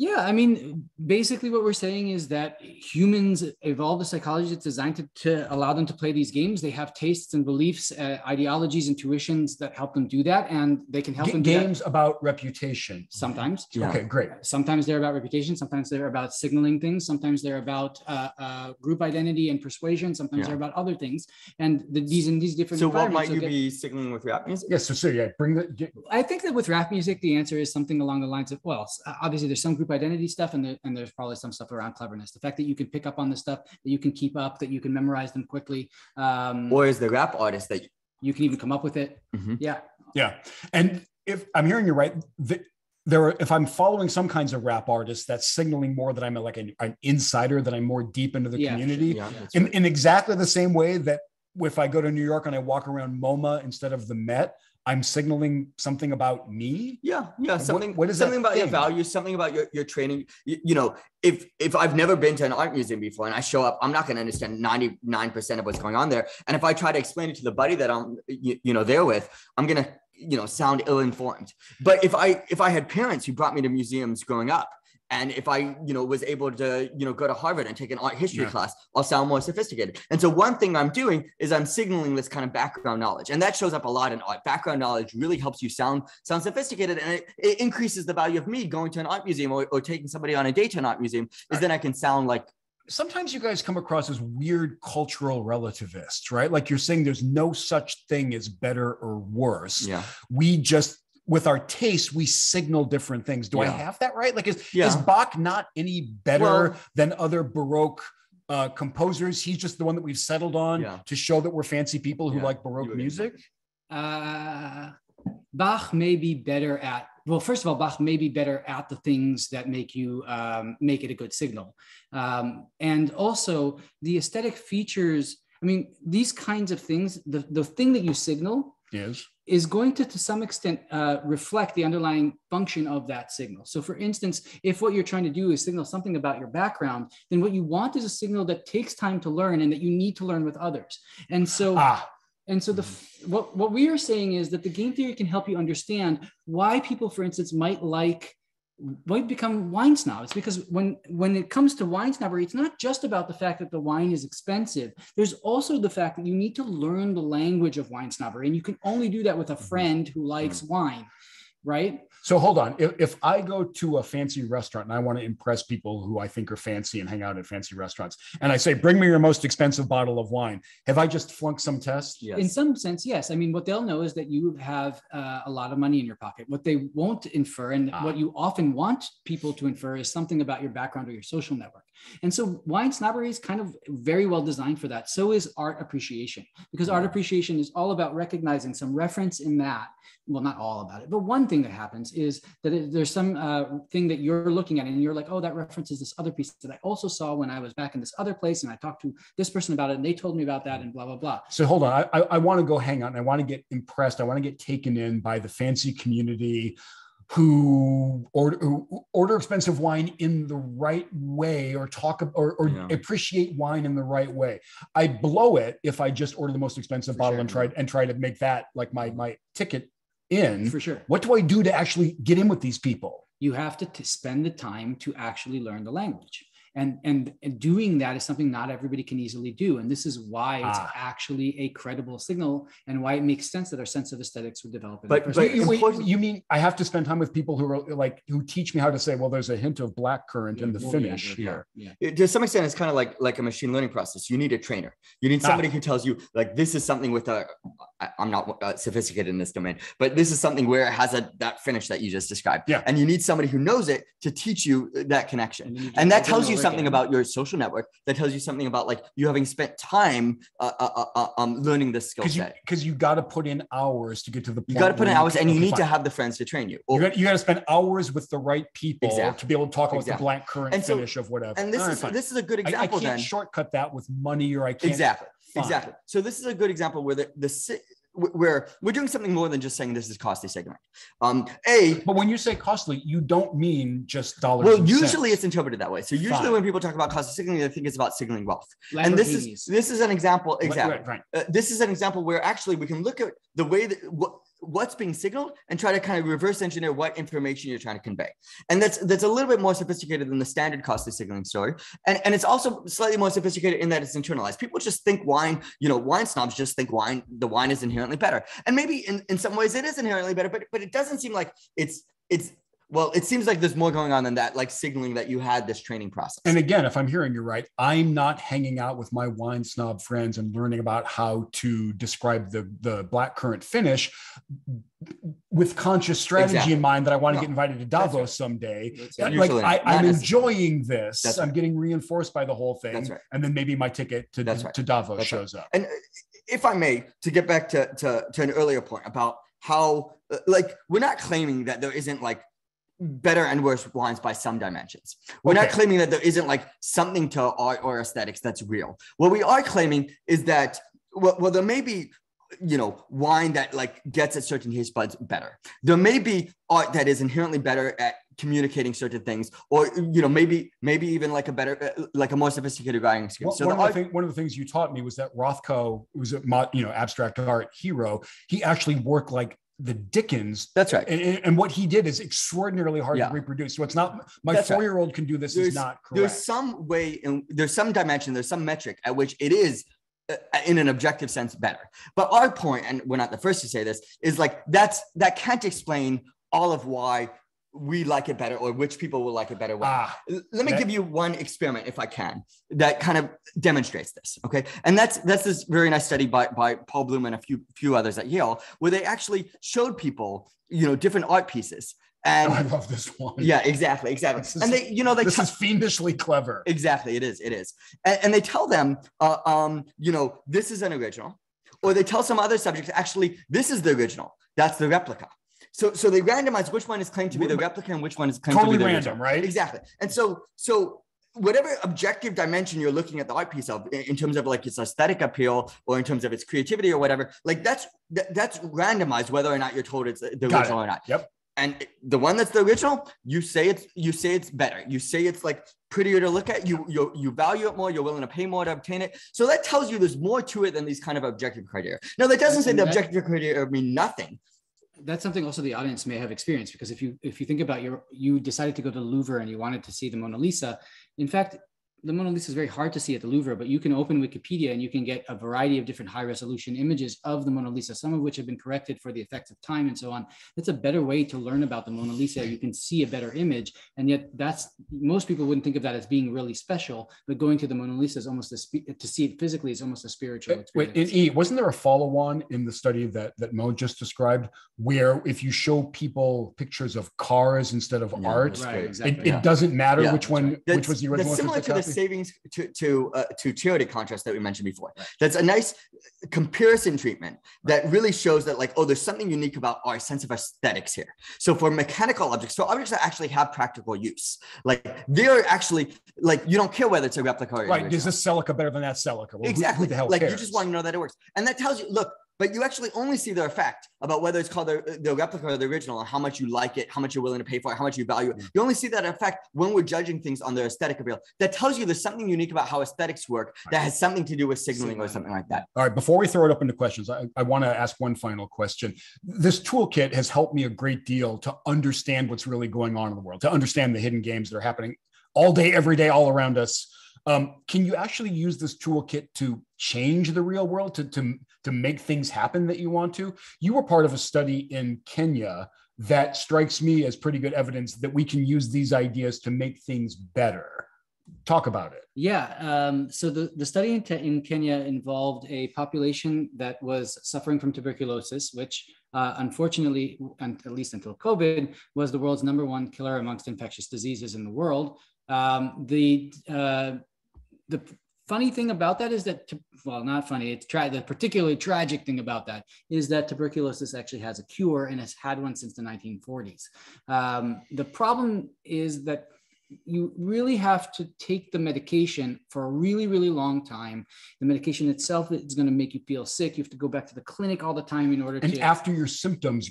Yeah, I mean, basically, what we're saying is that humans evolved a psychology that's designed to, to allow them to play these games. They have tastes and beliefs, uh, ideologies, intuitions that help them do that, and they can help G- them do that games about reputation. sometimes. Yeah. Okay, great. Sometimes they're about reputation. Sometimes they're about signaling things. Sometimes they're about uh, uh, group identity and persuasion. Sometimes Yeah. they're about other things. And the, these in these different. so what might you get- be signaling with rap music? Yes, so, so yeah, bring the get- I think that with rap music, the answer is something along the lines of well, obviously there's some group identity stuff, and there, and there's probably some stuff around cleverness. The fact that you can pick up on this stuff, that you can keep up, that you can memorize them quickly, um, Or is the rap artist that you can even come up with it. Mhm. Yeah, yeah. And if I'm hearing you right, the, there are, if I'm following some kinds of rap artists, that's signaling more that I'm a, like an, an insider, that I'm more deep into the Yeah, community. yeah, that's in, right. in exactly the same way that if I go to New York and I walk around MoMA instead of the Met, I'm signaling something about me. Yeah, yeah, What- something. what is something about your values? Something about your your training. You, you know, if if I've never been to an art museum before and I show up, I'm not going to understand 99 percent of what's going on there. And if I try to explain it to the buddy that I'm you, you know there with, I'm gonna you know sound ill informed. But if I if I had parents who brought me to museums growing up. And if I, you know, was able to, you know, go to Harvard and take an art history Yeah. class, I'll sound more sophisticated. And so one thing I'm doing is I'm signaling this kind of background knowledge, and that shows up a lot in art. Background knowledge really helps you sound sound sophisticated, and it, it increases the value of me going to an art museum or, or taking somebody on a date to an art museum. Is then I can sound like sometimes you guys come across as weird cultural relativists, right? Like you're saying there's no such thing as better or worse. yeah, We just with our taste, we signal different things. Do I have that right? Like is, Yeah. is Bach not any better Well- than other Baroque uh, composers? He's just the one that we've settled on Yeah. to show that we're fancy people who Yeah. like Baroque music. Uh, Bach may be better at well, first of all, Bach may be better at the things that make you um, make it a good signal, um, and also the aesthetic features. I mean, these kinds of things, the the thing that you signal Yes. Is going to, to some extent, uh, reflect the underlying function of that signal. So, for instance, if what you're trying to do is signal something about your background, then what you want is a signal that takes time to learn and that you need to learn with others. And so, Ah, and so the what what we are saying is that the game theory can help you understand why people, for instance, might like might become wine snobs because when when it comes to wine snobbery it's not just about the fact that the wine is expensive. There's also the fact that you need to learn the language of wine snobbery and you can only do that with a mm-hmm. friend who likes mm-hmm. wine right so hold on. If, if I go to a fancy restaurant and I want to impress people who I think are fancy and hang out at fancy restaurants, and I say, "Bring me your most expensive bottle of wine," have I just flunked some test? yes. in some sense yes i mean what they'll know is that you have uh, a lot of money in your pocket what they won't infer and Ah. what you often want people to infer is something about your background or your social network and so wine snobbery is kind of very well designed for that. So is art appreciation because art appreciation is all about recognizing some reference in that. Well not all about it but one thing that happens is that it, there's some uh, thing that you're looking at and you're like oh that references this other piece that i also saw when i was back in this other place and i talked to this person about it and they told me about that and blah blah blah. So hold on. I, I, I want to go hang out and I want to get impressed. I want to get taken in by the fancy community who order, who order expensive wine in the right way or talk or, or Yeah. appreciate wine in the right way. I blow it if I just order the most expensive For bottle sure, and try and try to make that like my my ticket in. for sure What do I do to actually get in with these people? you have to t- spend the time to actually learn the language and, and and doing that is something not everybody can easily do and this is why it's Ah. actually a credible signal and why it makes sense that our sense of aesthetics would develop in But- the first but place. Wait, you mean I have to spend time with people who are like who teach me how to say, well, there's a hint of black currant in the Well, yeah, finish here. yeah It- to some extent, it's kind of like like a machine learning process. You need a trainer. You need Ah. somebody who tells you like this is something with a. I, I'm not uh, sophisticated in this domain, but this is something where it has a that finish that you just described. Yeah. And you need somebody who knows it to teach you that connection. And then you do And that tells and you something about your social network. That tells you something about like you having spent time uh, uh, uh, uh, um, learning this skill Because you set. because you got to put in hours to get to the point. You got to put in hours, and you need to have the friends to train you. You got, you got to spend hours with the right people Exactly. to be able to talk about Exactly. the black currant And so- finish of whatever. and this All is this is a good I- I, example. can't then shortcut that with money, or I can't. exactly Fine. exactly so this is a good example where the the where we're doing something more than just saying this is costly signaling um a But when you say costly, you don't mean just dollars. well usually cents. it's interpreted that way so usually Fine. when people talk about costly signaling they think it's about signaling wealth and this is this is an example exactly Right, right. uh, this is an example where actually we can look at the way that what what's being signaled and try to kind of reverse engineer what information you're trying to convey. And that's that's a little bit more sophisticated than the standard costly signaling story. And and it's also slightly more sophisticated in that it's internalized. People just think wine you know wine snobs just think wine the wine is inherently better. And maybe in, in some ways it is inherently better but but it doesn't seem like it's it's well it seems like there's more going on than that like signaling that you had this training process And again, if I'm hearing you right, I'm not hanging out with my wine snob friends and learning about how to describe the the black currant finish with conscious strategy Exactly. in mind that I want to No, get invited to Davos right. someday. That's Like. Usually I, I'm enjoying this. I'm right. getting reinforced by the whole thing. That's right. And then maybe my ticket to, right. to Davos That's right. shows up. And uh, if I may, to get back to, to, to an earlier point about how, uh, like, we're not claiming that there isn't like better and worse wines by some dimensions. We're not claiming that there isn't like something to art or aesthetics that's real. What we are claiming is that, well, well there may be you know wine that like gets at certain taste buds better there may be art that is inherently better at communicating certain things or you know maybe maybe even like a better uh, like a more sophisticated writing experience so one, of art- thing, one, of the things you taught me was that rothko was a you know abstract art hero he actually worked like the Dickens. That's right. And, and, what he did is extraordinarily hard yeah. to reproduce. So it's not my four year old can do this there's, is not correct. There's some way, and there's some dimension, there's some metric at which it is uh, in an objective sense better but our point and we're not the first to say this is like that's that can't explain all of why we like it better or which people will like it better ah, let me that, give you one experiment if i can that kind of demonstrates this okay and that's that's this very nice study by, by paul bloom and a few few others at yale where they actually showed people you know different art pieces and I love this one. Yeah, exactly, exactly. Is, and they, you know, they this t- is fiendishly clever. Exactly, it is, it is. And, and they tell them, uh, um, you know, this is an original, or they tell some other subjects, actually, this is the original. That's the replica. So, so they randomize which one is claimed to be the replica and which one is claimed totally to be the random, original. right? Exactly. And so, so whatever objective dimension you're looking at the art piece of in terms of like its aesthetic appeal or in terms of its creativity or whatever like that's that's randomized whether or not you're told it's the Got original it. or not yep and the one that's the original you say it's you say it's better you say it's like prettier to look at you you you value it more you're willing to pay more to obtain it so that tells you there's more to it than these kind of objective criteria now that doesn't say the objective criteria mean nothing that's something also the audience may have experienced because if you if you think about your you decided to go to the Louvre and you wanted to see the Mona Lisa, in fact, the Mona Lisa is very hard to see at the Louvre, but you can open Wikipedia and you can get a variety of different high resolution images of the Mona Lisa, some of which have been corrected for the effects of time and so on. That's a better way to learn about the Mona Lisa. You can see a better image. And yet that's, most people wouldn't think of that as being really special, but going to the Mona Lisa is almost a, to see it physically is almost a spiritual experience. Wait, in E, wasn't there a follow on in the study that, that Mo just described where if you show people pictures of cars instead of yeah, art, right, exactly. it, yeah. it, doesn't matter yeah, which one, right. which was the original. Similar to the savings to to uh, to charity contrast that we mentioned before. That's a nice comparison treatment that really shows that like oh, there's something unique about our sense of aesthetics here. So for mechanical objects, so objects that actually have practical use, like they're actually like you don't care whether it's a replica or right. Is this Celica better than that Celica? Well, exactly. Who, who the hell like cares? you just want to know that it works, and that tells you look but you actually only see their effect about whether it's called the, the replica or the original and how much you like it, how much you're willing to pay for it, how much you value it. You only see that effect when we're judging things on their aesthetic appeal. That tells you there's something unique about how aesthetics work that has something to do with signaling or something like that. All right, before we throw it up into questions, I, I want to ask one final question. This toolkit has helped me a great deal to understand what's really going on in the world, to understand the hidden games that are happening all day, every day, all around us. Um, can you actually use this toolkit to change the real world, to, to, to make things happen that you want to? You were part of a study in Kenya that strikes me as pretty good evidence that we can use these ideas to make things better. Talk about it. Yeah. Um, so the, the study in, in, Kenya involved a population that was suffering from tuberculosis, which uh, unfortunately, and at least until COVID, was the world's number one killer amongst infectious diseases in the world. Um, the uh, the funny thing about that is that well not funny it's tra- the particularly tragic thing about that is that tuberculosis actually has a cure and has had one since the 1940s um, the problem is that you really have to take the medication for a really really long time. The medication itself is going to make you feel sick. You have to go back to the clinic all the time in order and to after your symptoms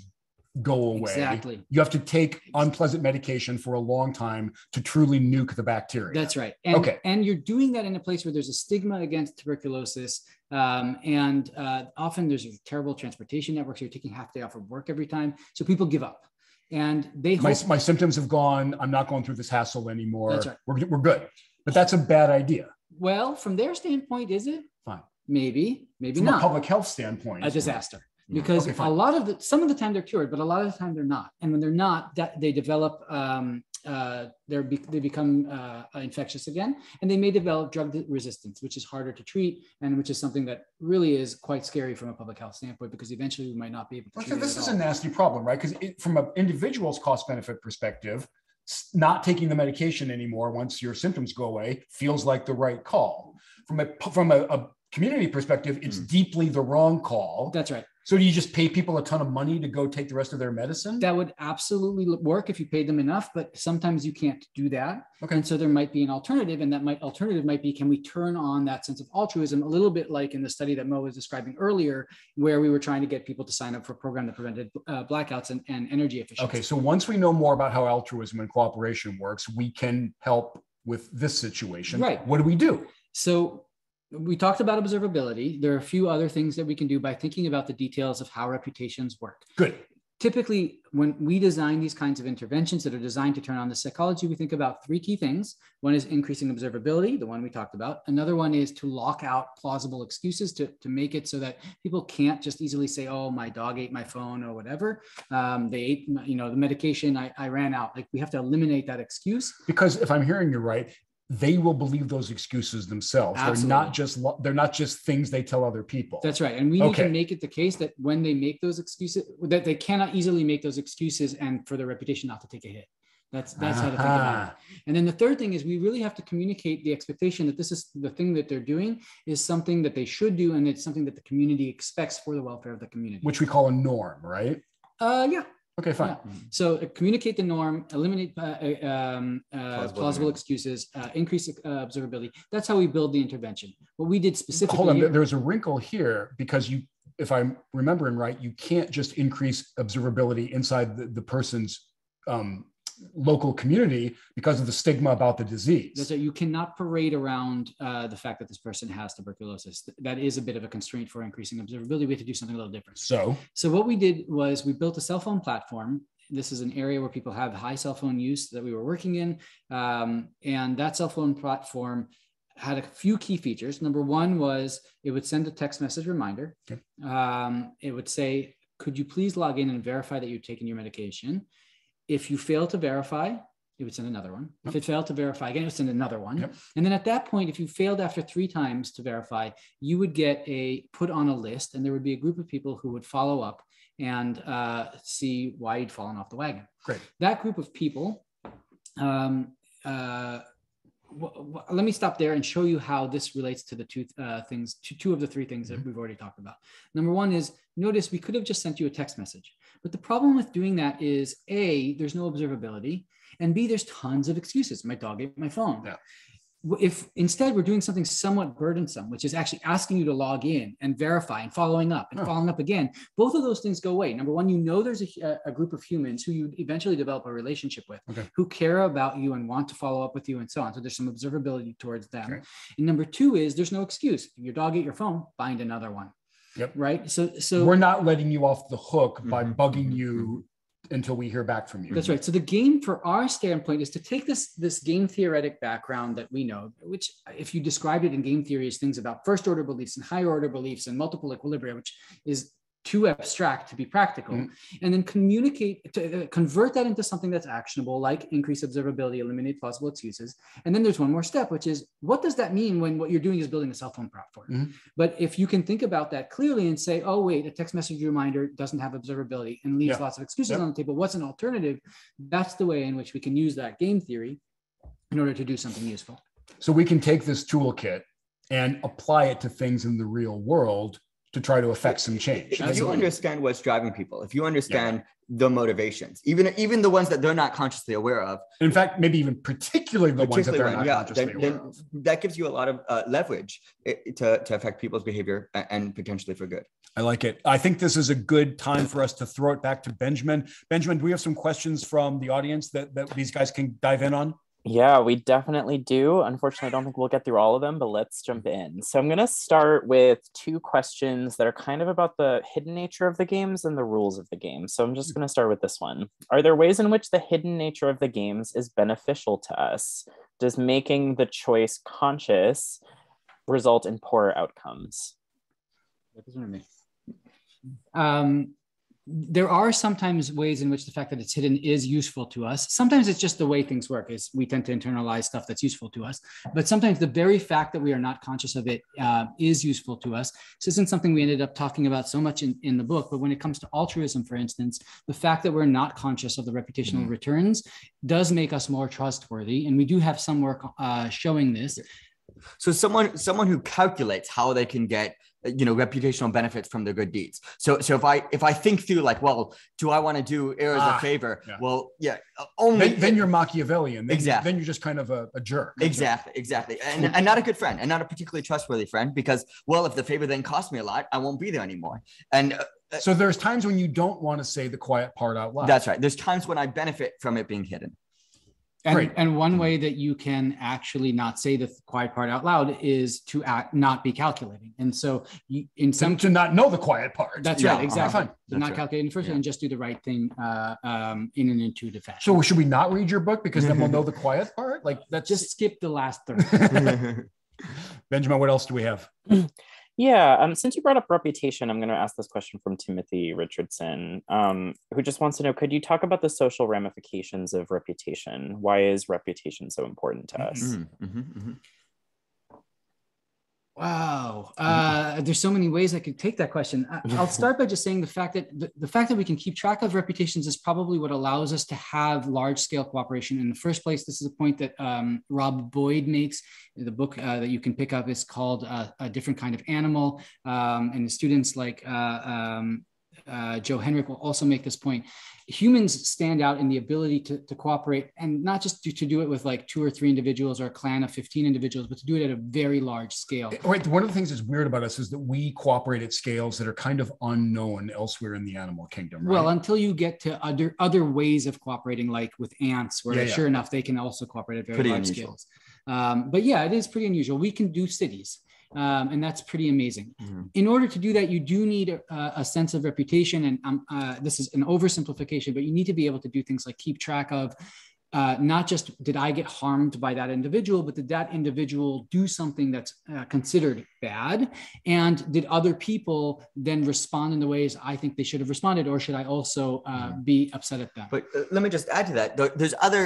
go away. Exactly. You have to take unpleasant medication for a long time to truly nuke the bacteria. That's right. And, okay. And you're doing that in a place where there's a stigma against tuberculosis. Um, and uh, often there's terrible transportation networks. You're taking half day off of work every time. So people give up. And they hope- my, my symptoms have gone. I'm not going through this hassle anymore. That's right. We're, we're good. But that's a bad idea. Well, from their standpoint, is it? Fine. Maybe, maybe from not. a public health standpoint, a disaster because okay, a lot of the some of the time they're cured but a lot of the time they're not. And when they're not that they develop um, uh, they're be, they become uh, infectious again. And they may develop drug resistance which is harder to treat and which is something that really is quite scary from a public health standpoint because eventually we might not be able to well, this is all. a nasty problem right? Because from an individual's cost benefit perspective not taking the medication anymore once your symptoms go away feels like the right call. From a from a, a community perspective it's mm. deeply the wrong call. That's right So do you just pay people a ton of money to go take the rest of their medicine? That would absolutely work if you paid them enough, but sometimes you can't do that. Okay. And so there might be an alternative, and that might alternative might be can we turn on that sense of altruism a little bit like in the study that Mo was describing earlier, where we were trying to get people to sign up for a program that prevented uh, blackouts and, and energy efficiency. Okay, so once we know more about how altruism and cooperation works, we can help with this situation. Right. What do we do? So we talked about observability. There are a few other things that we can do by thinking about the details of how reputations work. Good. Typically, when we design these kinds of interventions that are designed to turn on the psychology, we think about three key things. One is increasing observability, the one we talked about. Another one is to lock out plausible excuses to, to make it so that people can't just easily say, oh, my dog ate my phone or whatever. Um, they ate, you know, the medication, I, I ran out. Like we have to eliminate that excuse. Because if I'm hearing you right, they will believe those excuses themselves. Absolutely. They're not just lo- they're not just things they tell other people. That's right. And we need Okay. to make it the case that when they make those excuses, that they cannot easily make those excuses and for their reputation not to take a hit. That's that's how to think about it. And then the third thing is we really have to communicate the expectation that this is the thing that they're doing is something that they should do and it's something that the community expects for the welfare of the community. which we call a norm, right? uh yeah. Okay, fine. Yeah. So uh, communicate the norm, eliminate uh, uh, um, uh, Plausible plausible, excuses, uh, increase uh, observability. That's how we build the intervention. What we did specifically. Hold on, here- there- there's a wrinkle here because you, if I'm remembering right, you can't just increase observability inside the, the person's um, local community because of the stigma about the disease. That's right. You cannot parade around uh, the fact that this person has tuberculosis. That is a bit of a constraint for increasing observability. We have to do something a little different. So, So what we did was we built a cell phone platform. This is an area where people have high cell phone use that we were working in, um, and that cell phone platform had a few key features. Number one was it would send a text message reminder. Okay. Um, it would say, "Could you please log in and verify that you've taken your medication?" If you fail to verify, it would send another one. If it failed to verify again, it would send another one. Yep. And then at that point, if you failed after three times to verify, you would get a put on a list, and there would be a group of people who would follow up and uh, see why you'd fallen off the wagon. Great. That group of people. Um, uh, let me stop there and show you how this relates to the two uh, things, to two of the three things that we've already talked about. Number one is notice we could have just sent you a text message, but the problem with doing that is a there's no observability, and b there's tons of excuses. My dog ate my phone. Yeah. If instead we're doing something somewhat burdensome, which is actually asking you to log in and verify and following up and Huh. following up again, both of those things go away. Number one, you know there's a, a group of humans who you eventually develop a relationship with, Okay. who care about you and want to follow up with you and so on. So there's some observability towards them. Okay. And number two is there's no excuse. If your dog ate your phone, find another one. Yep. Right. So so we're not letting you off the hook by Mhm, bugging you until we hear back from you. That's right. So the game for our standpoint is to take this this game theoretic background that we know, which if you described it in game theory is things about first order beliefs and higher order beliefs and multiple equilibria, which is too abstract to be practical, Mhm. and then communicate to uh, convert that into something that's actionable, like increase observability, eliminate plausible excuses. And then there's one more step, which is what does that mean when what you're doing is building a cell phone platform? Mhm. But if you can think about that clearly and say, oh wait, a text message reminder doesn't have observability and leaves Yeah. lots of excuses on the table. What's an alternative? That's the way in which we can use that game theory in order to do something useful. So we can take this toolkit and apply it to things in the real world to try to affect some change. If you understand what's driving people, if you understand the motivations, even even the ones that they're not consciously aware of, In fact, maybe even particularly the ones that they're when, not yeah, consciously then, aware then of. that gives you a lot of uh, leverage eh, to, to affect people's behavior and potentially for good. I like it. I think this is a good time for us to throw it back to Benjamin. Benjamin, do we have some questions from the audience that, that these guys can dive in on? Yeah, we definitely do. Unfortunately, I don't think we'll get through all of them, but let's jump in. So, I'm going to start with two questions that are kind of about the hidden nature of the games and the rules of the game. So, I'm just going to start with this one. Are there ways in which the hidden nature of the games is beneficial to us? Does making the choice conscious result in poorer outcomes? Um, there are sometimes ways in which the fact that it's hidden is useful to us. Sometimes it's just the way things work is we tend to internalize stuff that's useful to us. But sometimes the very fact that we are not conscious of it uh, is useful to us. This isn't something we ended up talking about so much in, in the book, but when it comes to altruism, for instance, the fact that we're not conscious of the reputational returns does make us more trustworthy. And we do have some work uh, showing this. So someone someone who calculates how they can get you know reputational benefits from their good deeds. So so if I if I think through like, well, do I want to do Erez Ah, a favor? yeah. Well, yeah, only Then, then you're Machiavellian. Then, Exactly. Then you're just kind of a, a jerk. Exactly, exactly. And, and not a good friend and not a particularly trustworthy friend because, well, if the favor then costs me a lot, I won't be there anymore. And uh, So there's times when you don't want to say the quiet part out loud. that's right. There's times when I benefit from it being hidden. And, Great. and one way that you can actually not say the quiet part out loud is to act, not be calculating. And so you, in some to not know the quiet part. That's Yeah, right, uh-huh. exactly. That's not right. calculating first Yeah. and just do the right thing uh, um, in an intuitive fashion. So should we not read your book because then we'll know the quiet part? Like that's just skip the last third. Benjamin. What else do we have? Yeah, um, since you brought up reputation, I'm going to ask this question from Timothy Richardson, um, who just wants to know: Could you talk about the social ramifications of reputation? Why is reputation so important to us? Mhm, mhm, mhm. Wow, uh, there's so many ways I could take that question. I- I'll start by just saying the fact that the, the fact that we can keep track of reputations is probably what allows us to have large scale cooperation. In the first place, this is a point that um, Rob Boyd makes. The book uh, that you can pick up is called uh, A Different Kind of Animal, um, and the students like uh, um, uh, Joe Henrich will also make this point. Humans stand out in the ability to, to cooperate and not just to, to do it with like two or three individuals or a clan of 15 individuals, but to do it at a very large scale. Right. One of the things that's weird about us is that we cooperate at scales that are kind of unknown elsewhere in the animal kingdom. Right? Well, until you get to other other ways of cooperating, like with ants, where Yeah, yeah. sure enough they can also cooperate at very Pretty large unusual. scales. Um, but yeah, it is pretty unusual. We can do cities, um, and that's pretty amazing. Mhm. In order to do that, you do need a, a sense of reputation, and um, uh, this is an oversimplification, but you need to be able to do things like keep track of. Uh, not just did I get harmed by that individual, but did that individual do something that's uh, considered bad? And did other people then respond in the ways I think they should have responded, or should I also uh, be upset at them? But uh, let me just add to that. There- There's other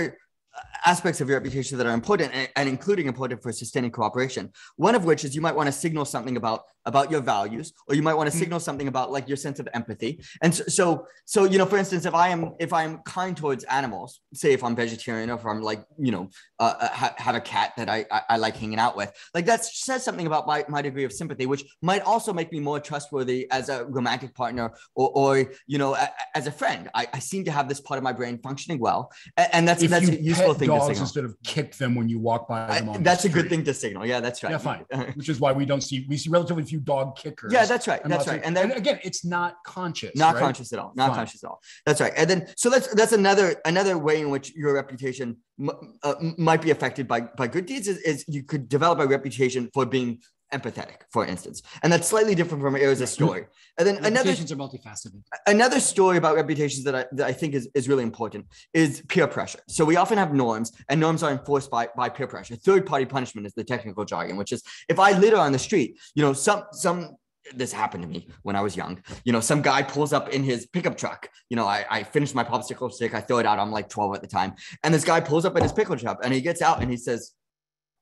aspects of your reputation that are important and, including important for sustaining cooperation. One of which is you might want to signal something about about your values, or you might want to Mhm. signal something about like your sense of empathy. And so, so, so you know, for instance, if I am if I'm kind towards animals, say if I'm vegetarian or if I'm like you know uh, uh, ha- have a cat that I, I I like hanging out with, like that says something about my my degree of sympathy, which might also make me more trustworthy as a romantic partner or or you know a, as a friend. I, I seem to have this part of my brain functioning well, and, and that's if that's you a useful thing to signal. instead of kick them when you walk by I- them the that's a good thing to signal. Yeah, that's right. Yeah, fine. Which is why we don't see we see relatively few dog kickers. yeah, that's right. and That's right. And then again, it's not conscious. not right? conscious at all not Fine. conscious at all that's right and then so that's that's another another way in which your reputation m- uh, might be affected by by good deeds is, is you could develop a reputation for being empathetic for instance and that's slightly different from areas of story and then another Reputations are multifaceted. another story about reputations that I, that I think is, is really important is peer pressure. So we often have norms, and norms are enforced by, by peer pressure. Third party punishment is the technical jargon, which is if I litter on the street, you know, some some this happened to me when I was young. You know, some guy pulls up in his pickup truck. You know, I, I finished my popsicle stick, I throw it out. I'm like 12 at the time, and this guy pulls up in his pickle truck, and he gets out and he says,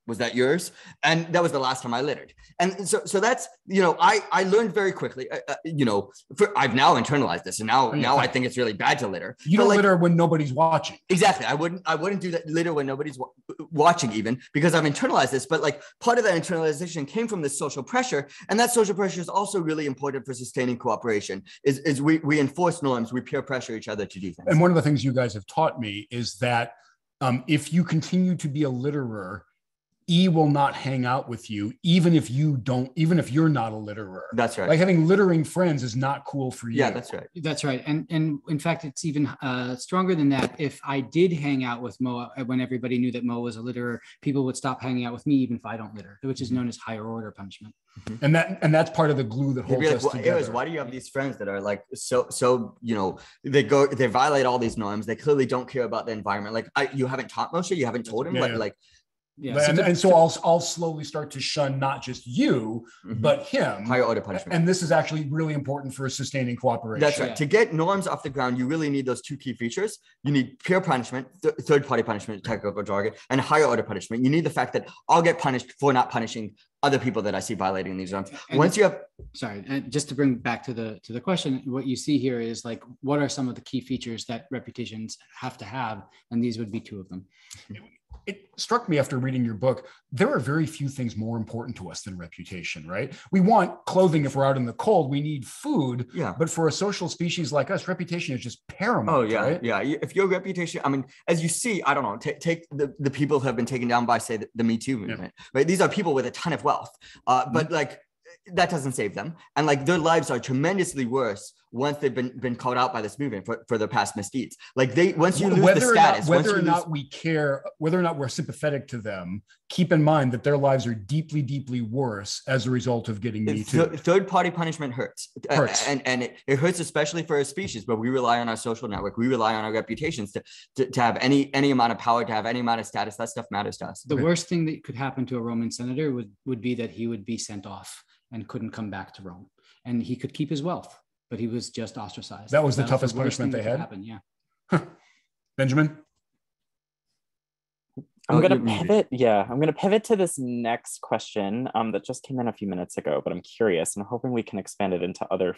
was that yours? And that was the last time i littered. And so so that's you know i i learned very quickly uh, uh, you know for, i've now internalized this and now Yeah, now i think it's really bad to litter. You But, don't like, litter when nobody's watching. exactly. I wouldn't i wouldn't do that litter when nobody's wa- watching even because i've internalized this but like part of that internalization came from this social pressure and that social pressure is also really important for sustaining cooperation is is we we enforce norms we peer pressure each other to do things. And one of the things you guys have taught me is that um, if you continue to be a litterer, E will not hang out with you, even if you don't, even if you're not a litterer. that's right Like having littering friends is not cool for you. yeah that's right That's right, and and in fact, it's even uh, stronger than that. If I did hang out with Mo uh, when everybody knew that Mo was a litterer, people would stop hanging out with me, even if I don't litter, which is known as higher order punishment. and that and that's part of the glue that holds like, us "Why- together. Erez, why do you have these friends that are like so so you know they go they violate all these norms they clearly don't care about the environment like I, you haven't taught Moshe you haven't told him Yeah, but yeah. like Yeah, But- so and, and so I'll I'll slowly start to shun not just you, mhm, but him. higher order punishment. And this is actually really important for sustaining cooperation. that's right. Yeah. to get norms off the ground you really need those two key features. You need peer punishment th- third party punishment technical jargon and higher order punishment. You need the fact that I'll get punished for not punishing other people that I see violating these norms. And- once you have sorry and just to bring back to the to the question what you see here is like what are some of the key features that reputations have to have? And these would be two of them it struck me after reading your book there are very few things more important to us than reputation right we want clothing if we're out in the cold we need food Yeah. but for a social species like us reputation is just paramount Oh yeah, right? yeah. If your reputation, I mean, as you see, I don't know, take take the, the people who have been taken down by say the, the Me Too movement, right? These are people with a ton of wealth, uh, Mm-hmm. but like that doesn't save them, and like their lives are tremendously worse once they've been been called out by this movement for, for their past misdeeds. Like they once you lose whether the or status, not, whether you or lose, not we care whether or not we're sympathetic to them keep in mind that their lives are deeply deeply worse as a result of getting me too third party punishment hurts, Uh, Hurts. and and it, it hurts especially for a species. But we rely on our social network, we rely on our reputations to, to to have any any amount of power, to have any amount of status. That stuff matters to us. The Okay. worst thing that could happen to a Roman senator would, would be that he would be sent off and couldn't come back to Rome. And he could keep his wealth, but he was just ostracized. That was the toughest worst punishment they had? could Happen. Yeah. benjamin I'm Oh, gonna you- you- pivot. Yeah, I'm gonna pivot to this next question um, that just came in a few minutes ago, but I'm curious and I'm hoping we can expand it into other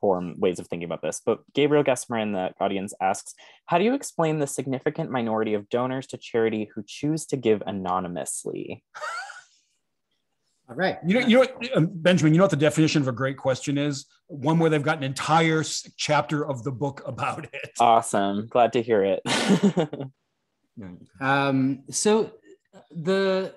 form ways of thinking about this. But Gabriel Gesmer in the audience asks, how do you explain the significant minority of donors to charity who choose to give anonymously? All right. you know you know what um, benjamin you know what the definition of a great question is one where they've got an entire chapter of the book about it Awesome. Glad to hear it. Um, so the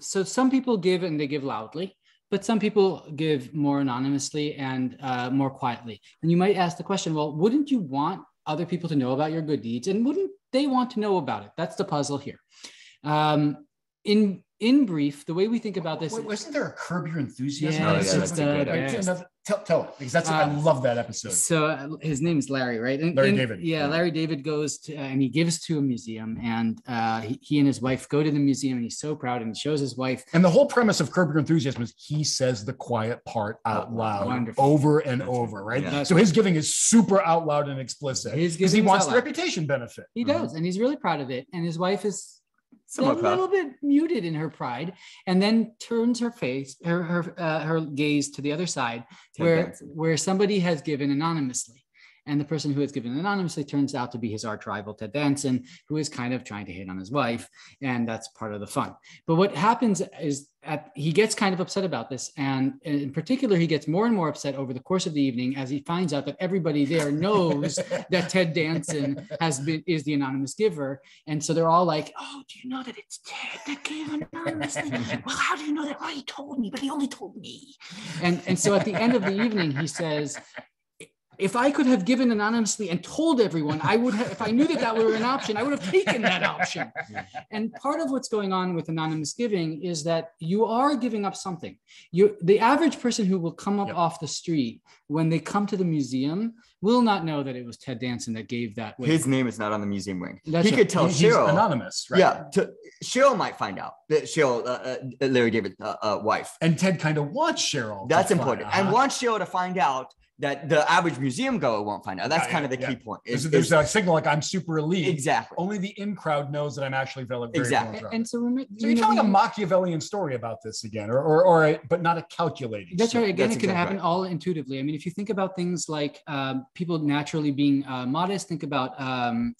so some people give and they give loudly, but some people give more anonymously and uh, more quietly. And you might ask the question, well, wouldn't you want other people to know about your good deeds, and wouldn't they want to know about it? That's the puzzle here. Um, in in brief, the way we think about this. Wait, wasn't there a curb your enthusiasm Yeah, Oh, yeah, episode? that's a good Like, another- tell, tell it because that's i Uh, love that episode So uh, his name is Larry, right? And, Larry and- David. Yeah, Yeah. Larry David goes to and he gives to a museum, and uh, he, he and his wife go to the museum, and he's so proud, and he shows his wife and the whole premise of curb your enthusiasm is he says the quiet part out loud Wonderful. over and That's over right yeah. so his giving is super out loud and explicit because he wants the reputation benefit He does, and he's really proud of it. And his wife is a Somewhat proud. little bit muted in her pride, and then turns her face, her her uh, her gaze to the other side, Ted where Danson. where somebody has given anonymously. And the person who has given anonymously turns out to be his arch rival, Ted Danson, who is kind of trying to hit on his wife. And that's part of the fun. But what happens is at, he gets kind of upset about this. And in particular, he gets more and more upset over the course of the evening as he finds out that everybody there knows that Ted Danson has been is the anonymous giver. And so they're all like, Oh, do you know that it's Ted that gave anonymously? well, how do you know that? Well, he told me, but he only told me. And and so at the end of the evening, he says, if I could have given anonymously and told everyone, I would have, if I knew that that were an option, I would have taken that option. And part of what's going on with anonymous giving is that you are giving up something. You, the average person who will come up Yep. off the street when they come to the museum will not know that it was Ted Danson that gave that. wing. His name is not on the museum wing. That's he right. could tell he's Cheryl. anonymous right Yeah, to, Cheryl might find out that Cheryl, uh, uh, Larry David's uh, uh, wife. and ted kind of wants cheryl to That's find- important, uh-huh. and wants Cheryl to find out that the average museum goer won't find out. That's Yeah, kind of the yeah, key point. there's, is- there's is- a signal like i'm super elite exactly. only the in crowd knows that i'm actually very, very Exactly. and, and so, remember, So you're you know, telling a Machiavellian story about this again, or or, or a, but not a calculating. That's story. right. Again, That's it can exactly happen all intuitively. I mean, if you think about things like um, people naturally being uh, modest, think about um,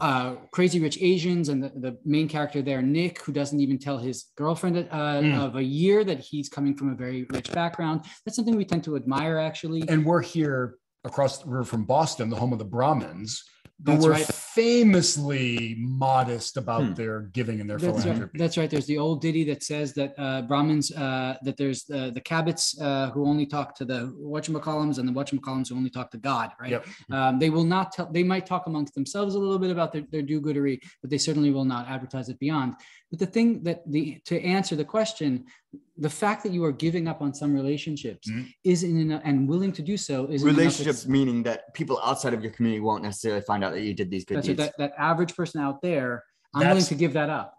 uh, Crazy Rich Asians and the, the main character there, Nick, who doesn't even tell his girlfriend uh, Mm. of a year that he's coming from a very rich background. That's something we tend to admire, actually. And we're here across the river from Boston, the home of the Brahmins, who That's were right. famously modest about Hmm. their giving and their That's right. philanthropy. That's right. There's the old ditty that says that uh, Brahmins, uh, that there's the, the Cabots uh, who only talk to the whatchamacallums and the whatchamacallums who only talk to God, right? Yep. Um, they will not tell, they might talk amongst themselves a little bit about their, their do-goodery, but they certainly will not advertise it beyond. But the thing that the, to answer the question, the fact that you are giving up on some relationships Mhm. is in enough and willing to do so is Relationships meaning that people outside of your community won't necessarily find out that you did these good That's right, deeds. that, that average person out there, I'm willing to give that up.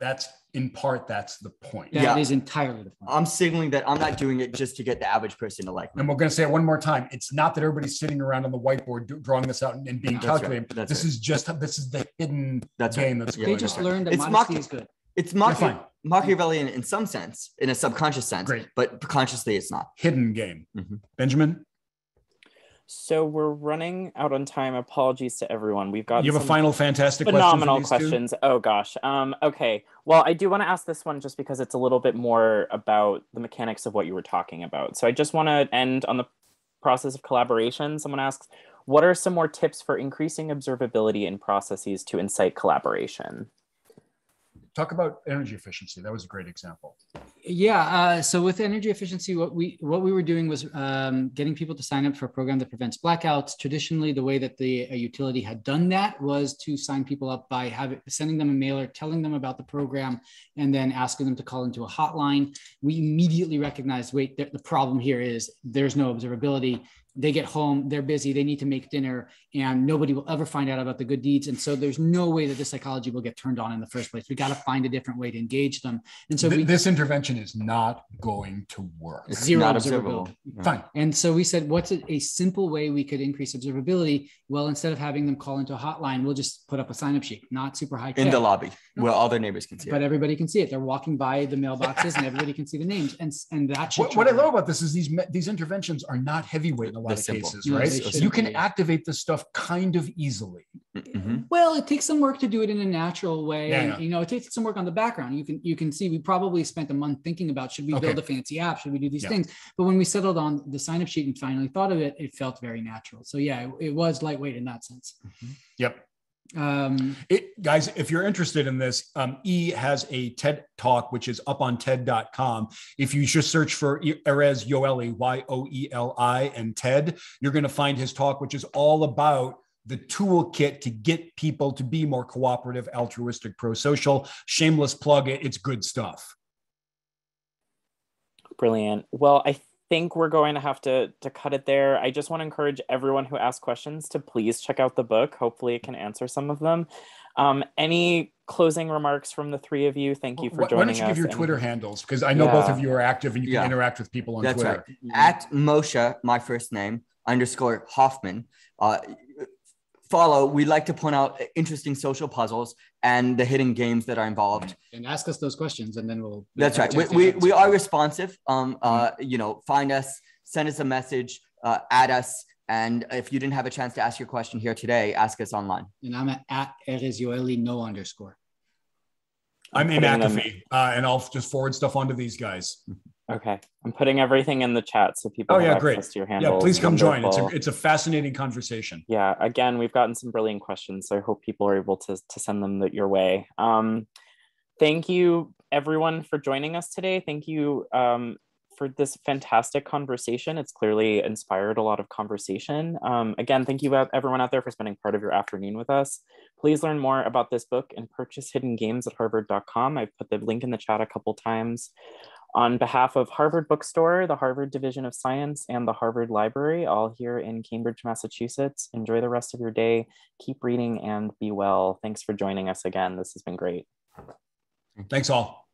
That's in part. That's the point. That is Yeah. entirely the point. I'm signaling that I'm not doing it just to get the average person to like me. And we're going to say it one more time. It's not that everybody's sitting around on the whiteboard do- drawing this out and, and being That's right. calculated. That's this right. is just this is the hidden That's game right. that's Yeah, they just on. learned that It's modesty Mach- is good. It's You're Mach- Machiavellian in some sense, in a subconscious sense, Great. but consciously it's not. hidden game. Mhm. Benjamin, So we're running out on time. Apologies to everyone. We've got you have a final fantastic phenomenal questions. questions. Oh gosh. Um, okay. Well, I do want to ask this one just because it's a little bit more about the mechanics of what you were talking about. So I just want to end on the process of collaboration. Someone asks, what are some more tips for increasing observability in processes to incite collaboration? Talk about energy efficiency. That was a great example. Yeah uh, so with energy efficiency what we what we were doing was um, getting people to sign up for a program that prevents blackouts. Traditionally the way that the utility had done that was to sign people up by having sending them a mailer telling them about the program and then asking them to call into a hotline. We immediately recognized wait the, the problem here is there's no observability they get home, they're busy, they need to make dinner, and nobody will ever find out about the good deeds. And so there's no way that this psychology will get turned on in the first place. We got to find a different way to engage them. And so Th- we, this intervention is not going to work. It's Zero not observable. observable. Fine. and so we said, what's a, a simple way we could increase observability? Well, instead of having them call into a hotline, we'll just put up a sign up sheet, not super high tech. In the lobby where all their neighbors can see but it. everybody can see it. They're walking by the mailboxes and everybody can see the names. And, and that should What, what I love about this is these these interventions are not heavyweight in a lot They're of simple. cases, right? they So you can activate this stuff kind of easily. Mhm. Well, it takes some work to do it in a natural way. Yeah, and yeah. you know, it takes some work on the background. You can you can see we probably spent a month thinking about should we Okay. build a fancy app? Should we do these Yeah. things? But when we settled on the sign up sheet and finally thought of it, it felt very natural. So yeah, it, it was lightweight in that sense. Yep. Um, It, guys, if you're interested in this, um, E has a TED talk, which is up on TED.com. If you just search for Erez Yoeli, Y O E L I, and TED, you're going to find his talk, which is all about the toolkit to get people to be more cooperative, altruistic, pro social. Shameless plug, it, it's good stuff. Brilliant. Well, I think we're going to have to to cut it there. I just want to encourage everyone who asks questions to please check out the book. Hopefully, it can answer some of them. Um, any closing remarks from the three of you? Thank you for joining us. Why don't you give your and- Twitter handles? Because I know both of you are active and you can Yeah. interact with people on That's Twitter. right. At Moshe, my first name, underscore Hoffman. Uh, follow. We like to point out interesting social puzzles and the hidden games that are involved. and ask us those questions, and then we'll. That's right. We, we, we are responsive. Um, uh, you know, find us, send us a message, uh, add us. And if you didn't have a chance to ask your question here today, ask us online. And I'm at, at Erez no underscore. I'm in McAfee, uh, and I'll just forward stuff onto these guys. Okay, I'm putting everything in the chat so people Oh, yeah, great. to your handles. Yeah, please come join. It's a, it's a fascinating conversation. yeah again we've gotten some brilliant questions so i hope people are able to, to send them the, your way um, thank you everyone for joining us today thank you um, for this fantastic conversation it's clearly inspired a lot of conversation um, again thank you everyone out there for spending part of your afternoon with us please learn more about this book and purchase hidden games at harvard.com i've put the link in the chat a couple times on behalf of Harvard Bookstore, the Harvard Division of Science, and the Harvard Library, all here in Cambridge, Massachusetts, enjoy the rest of your day. Keep reading and be well. Thanks for joining us again. This has been great. Thanks all.